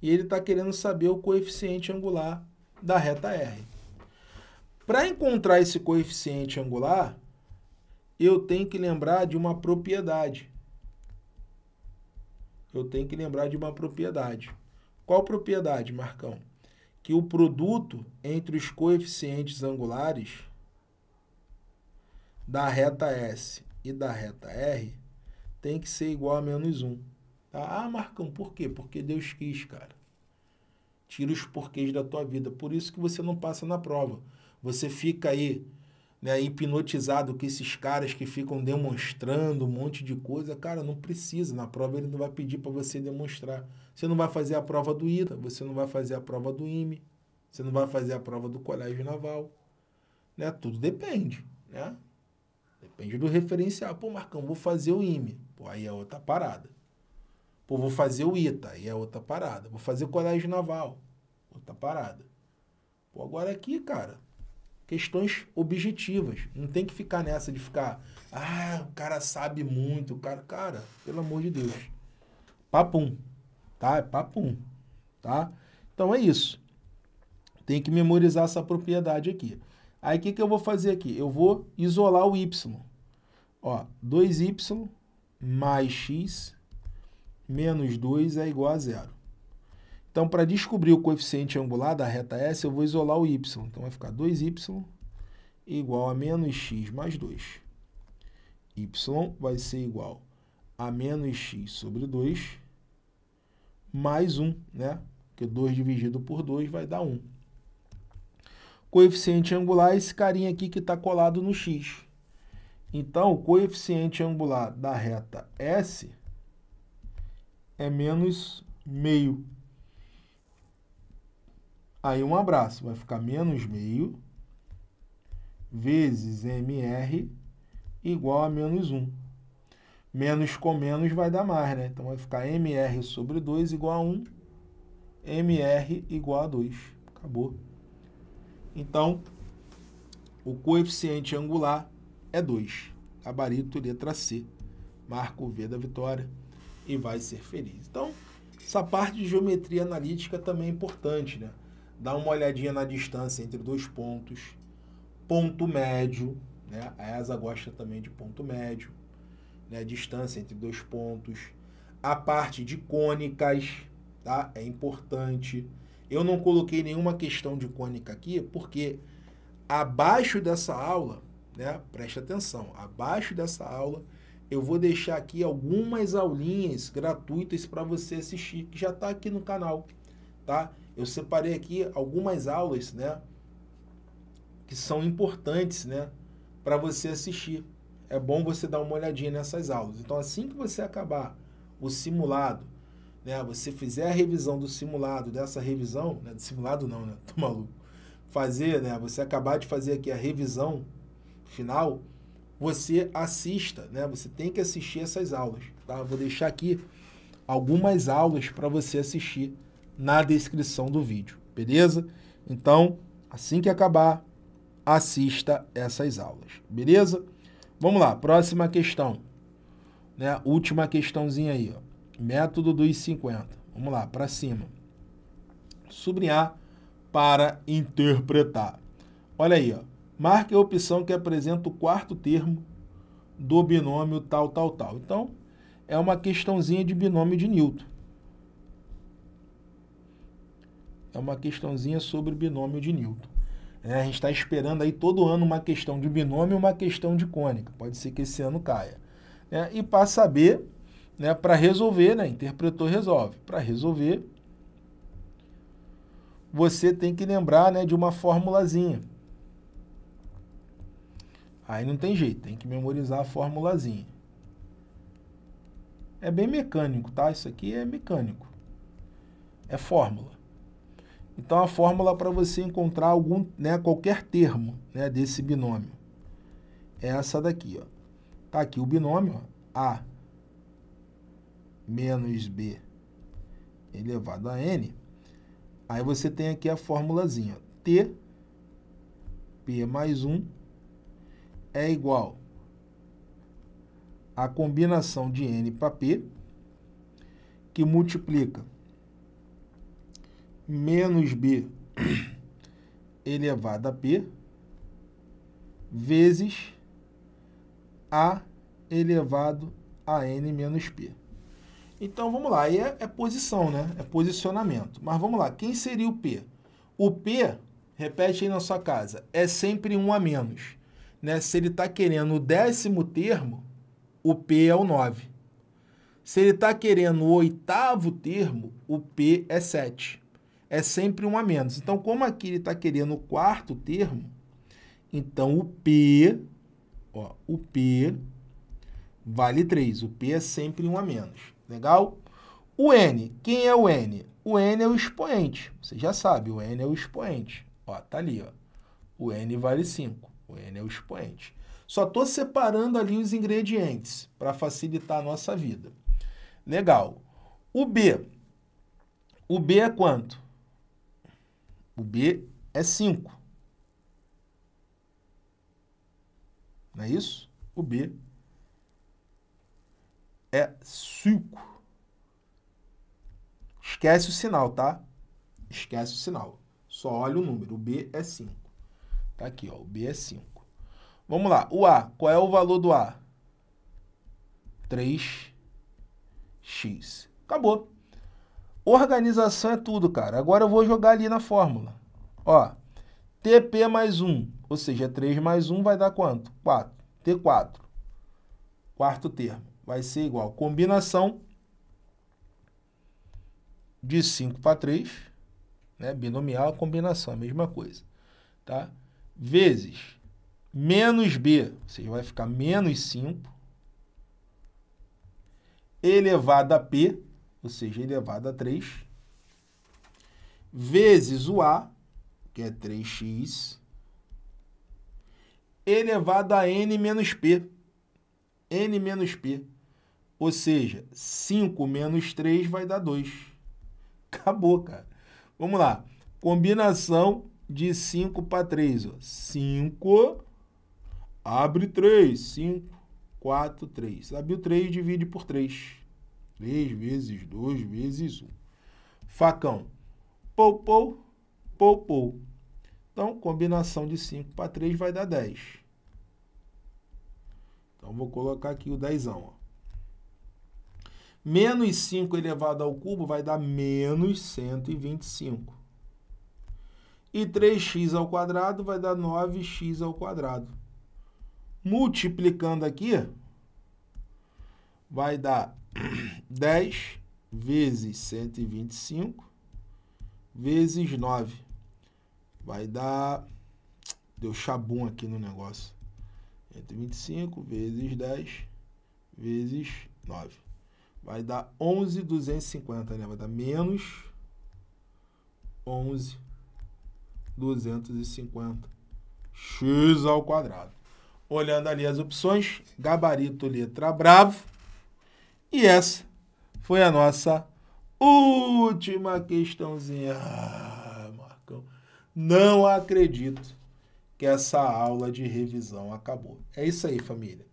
E ele está querendo saber o coeficiente angular da reta R. Para encontrar esse coeficiente angular, eu tenho que lembrar de uma propriedade. Eu tenho que lembrar de uma propriedade. Qual propriedade, Marcão? Que o produto entre os coeficientes angulares da reta S e da reta R tem que ser igual a menos 1. Tá? Ah, Marcão, por quê? Porque Deus quis, cara. Tira os porquês da tua vida. Por isso que você não passa na prova. Você fica aí né, hipnotizado com esses caras que ficam demonstrando um monte de coisa. Cara, não precisa. Na prova ele não vai pedir para você demonstrar. Você não vai fazer a prova do ITA, você não vai fazer a prova do IME, você não vai fazer a prova do Colégio Naval. Né? Tudo depende. Né? Depende do referencial. Pô, Marcão, vou fazer o IME. Pô, aí é outra parada. Pô, vou fazer o ITA, aí é outra parada. Vou fazer o Colégio Naval, outra parada. Pô, agora aqui, cara, questões objetivas. Não tem que ficar nessa de ficar, ah, o cara sabe muito, o cara, cara, pelo amor de Deus. Papum, tá? É papum, tá? Então é isso. Tem que memorizar essa propriedade aqui. Aí o que, que eu vou fazer aqui? Eu vou isolar o y. Ó, 2y mais x menos 2 é igual a zero. Então, para descobrir o coeficiente angular da reta S, eu vou isolar o y. Então, vai ficar 2y igual a menos x mais 2. y vai ser igual a menos x sobre 2 mais 1, né? Porque 2 dividido por 2 vai dar 1 coeficiente angular é esse carinha aqui que está colado no x. Então, o coeficiente angular da reta S é menos meio. Aí um abraço, vai ficar menos meio vezes MR igual a menos 1. Menos com menos vai dar mais, né? Então vai ficar MR sobre 2 igual a 1, MR igual a 2. Acabou. Então, o coeficiente angular é 2. Gabarito, letra C. Marca o V da vitória e vai ser feliz. Então, essa parte de geometria analítica também é importante, né? Dá uma olhadinha na distância entre dois pontos, ponto médio, né? A ESA gosta também de ponto médio, né? Distância entre dois pontos, a parte de cônicas, tá? É importante. Eu não coloquei nenhuma questão de cônica aqui, porque abaixo dessa aula, né, preste atenção, abaixo dessa aula, eu vou deixar aqui algumas aulinhas gratuitas para você assistir, que já está aqui no canal, tá? Eu separei aqui algumas aulas, né, que são importantes, né, para você assistir. É bom você dar uma olhadinha nessas aulas. Então, assim que você acabar o simulado, né, você fizer a revisão do simulado, dessa revisão, né, do simulado não, né, tô maluco, fazer, né, você acabar de fazer aqui a revisão final, você assista, né, você tem que assistir essas aulas, tá? Vou deixar aqui algumas aulas para você assistir na descrição do vídeo, beleza? Então, assim que acabar, assista essas aulas, beleza? Vamos lá, próxima questão, né? Última questãozinha aí, ó. Método dos 50. Vamos lá, para cima. Sublinhar para interpretar. Olha aí, ó. Marque a opção que apresenta o quarto termo do binômio tal, tal, tal. Então, é uma questãozinha de binômio de Newton. É uma questãozinha sobre binômio de Newton. É, a gente está esperando aí todo ano uma questão de binômio e uma questão de cônica. Pode ser que esse ano caia. É, e para saber né, para resolver, né, interpretou, resolve. Para resolver, você tem que lembrar né, de uma formulazinha. Aí não tem jeito, tem que memorizar a formulazinha. É bem mecânico, tá? Isso aqui é mecânico. É fórmula. Então a fórmula para você encontrar algum, né, qualquer termo, né, desse binômio é essa daqui, ó. Tá aqui o binômio, ó, A menos B elevado a N. Aí você tem aqui a formulazinha, T, P mais 1 é igual a combinação de N para P, que multiplica menos B elevado a P, vezes A elevado a N menos P. Então, vamos lá, aí é, é, posição, né? É posicionamento. Mas vamos lá, quem seria o P? O P, repete aí na sua casa, é sempre um a menos. Né? Se ele está querendo o décimo termo, o P é o 9. Se ele está querendo o oitavo termo, o P é 7. É sempre um a menos. Então, como aqui ele está querendo o quarto termo, então o P, ó, o P vale 3. O P é sempre um a menos. Legal? O N, quem é o N? O N é o expoente. Você já sabe, o N é o expoente. Ó, tá ali, ó. O N vale 5. O N é o expoente. Só estou separando ali os ingredientes para facilitar a nossa vida. Legal. O B. O B é quanto? O B é 5. Não é isso? O B é 5. Esquece o sinal, tá? Esquece o sinal. Só olha o número. O B é 5. Tá aqui, ó. O B é 5. Vamos lá. O A. Qual é o valor do A? 3x. Acabou. Organização é tudo, cara. Agora eu vou jogar ali na fórmula. Ó. TP mais 1, ou seja, 3 mais 1 vai dar quanto? 4. T4. Quarto termo vai ser igual combinação de 5 para 3, né? binomial, combinação, a mesma coisa, tá? Vezes menos b, ou seja, vai ficar menos 5, elevado a p, ou seja, elevado a 3, vezes o a, que é 3x, elevado a n menos p, n menos p, ou seja, 5 menos 3 vai dar 2. Acabou, cara. Vamos lá. Combinação de 5 para 3. 5, abre 3. 5, 4, 3. Abriu 3, divide por 3. 3 vezes 2 vezes 1. Facão. Pou, pou, pou, pou. Então, combinação de 5 para 3 vai dar 10. Então, vou colocar aqui o 10. Ó. Menos 5 elevado ao cubo vai dar menos 125. E 3x ao quadrado vai dar 9x ao quadrado. Multiplicando aqui, vai dar 10 vezes 125 vezes 9. Vai dar... Deu chabum aqui no negócio. 125 vezes 10 vezes 9 vai dar 11,250, né? Vai dar menos 11,250 x ao quadrado. Olhando ali as opções, gabarito, letra bravo. E essa foi a nossa última questãozinha. Ah, Marcão, não acredito que essa aula de revisão acabou. É isso aí, família.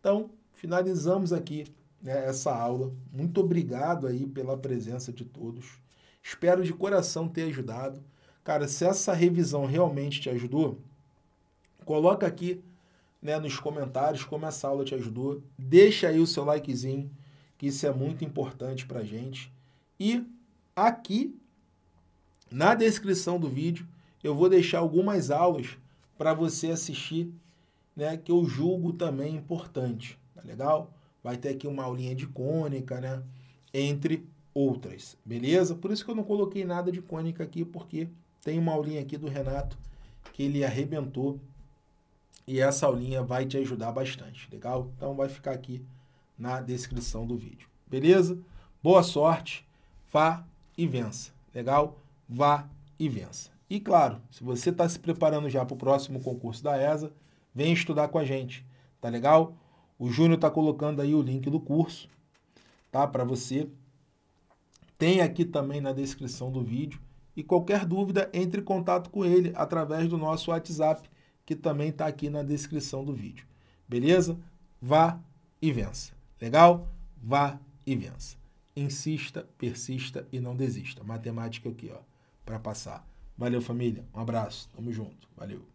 Então, finalizamos aqui né, essa aula. Muito obrigado aí pela presença de todos. Espero de coração ter ajudado. Cara, se essa revisão realmente te ajudou, coloca aqui né, nos comentários como essa aula te ajudou. Deixa aí o seu likezinho, que isso é muito importante para gente. E aqui na descrição do vídeo eu vou deixar algumas aulas para você assistir, né, que eu julgo também importante, tá legal? vai ter aqui uma aulinha de cônica, né? Entre outras, beleza? Por isso que eu não coloquei nada de cônica aqui, porque tem uma aulinha aqui do Renato que ele arrebentou e essa aulinha vai te ajudar bastante, legal? Então vai ficar aqui na descrição do vídeo. beleza? Boa sorte, vá e vença, legal? Vá e vença. E claro, se você está se preparando já para o próximo concurso da ESA, vem estudar com a gente, tá legal? O Júnior está colocando aí o link do curso, tá? Para você. Tem aqui também na descrição do vídeo. E qualquer dúvida, entre em contato com ele através do nosso WhatsApp, que também está aqui na descrição do vídeo. Beleza? Vá e vença. Legal? Vá e vença. Insista, persista e não desista. Matemática aqui, ó, para passar. Valeu, família. Um abraço. Tamo junto. Valeu.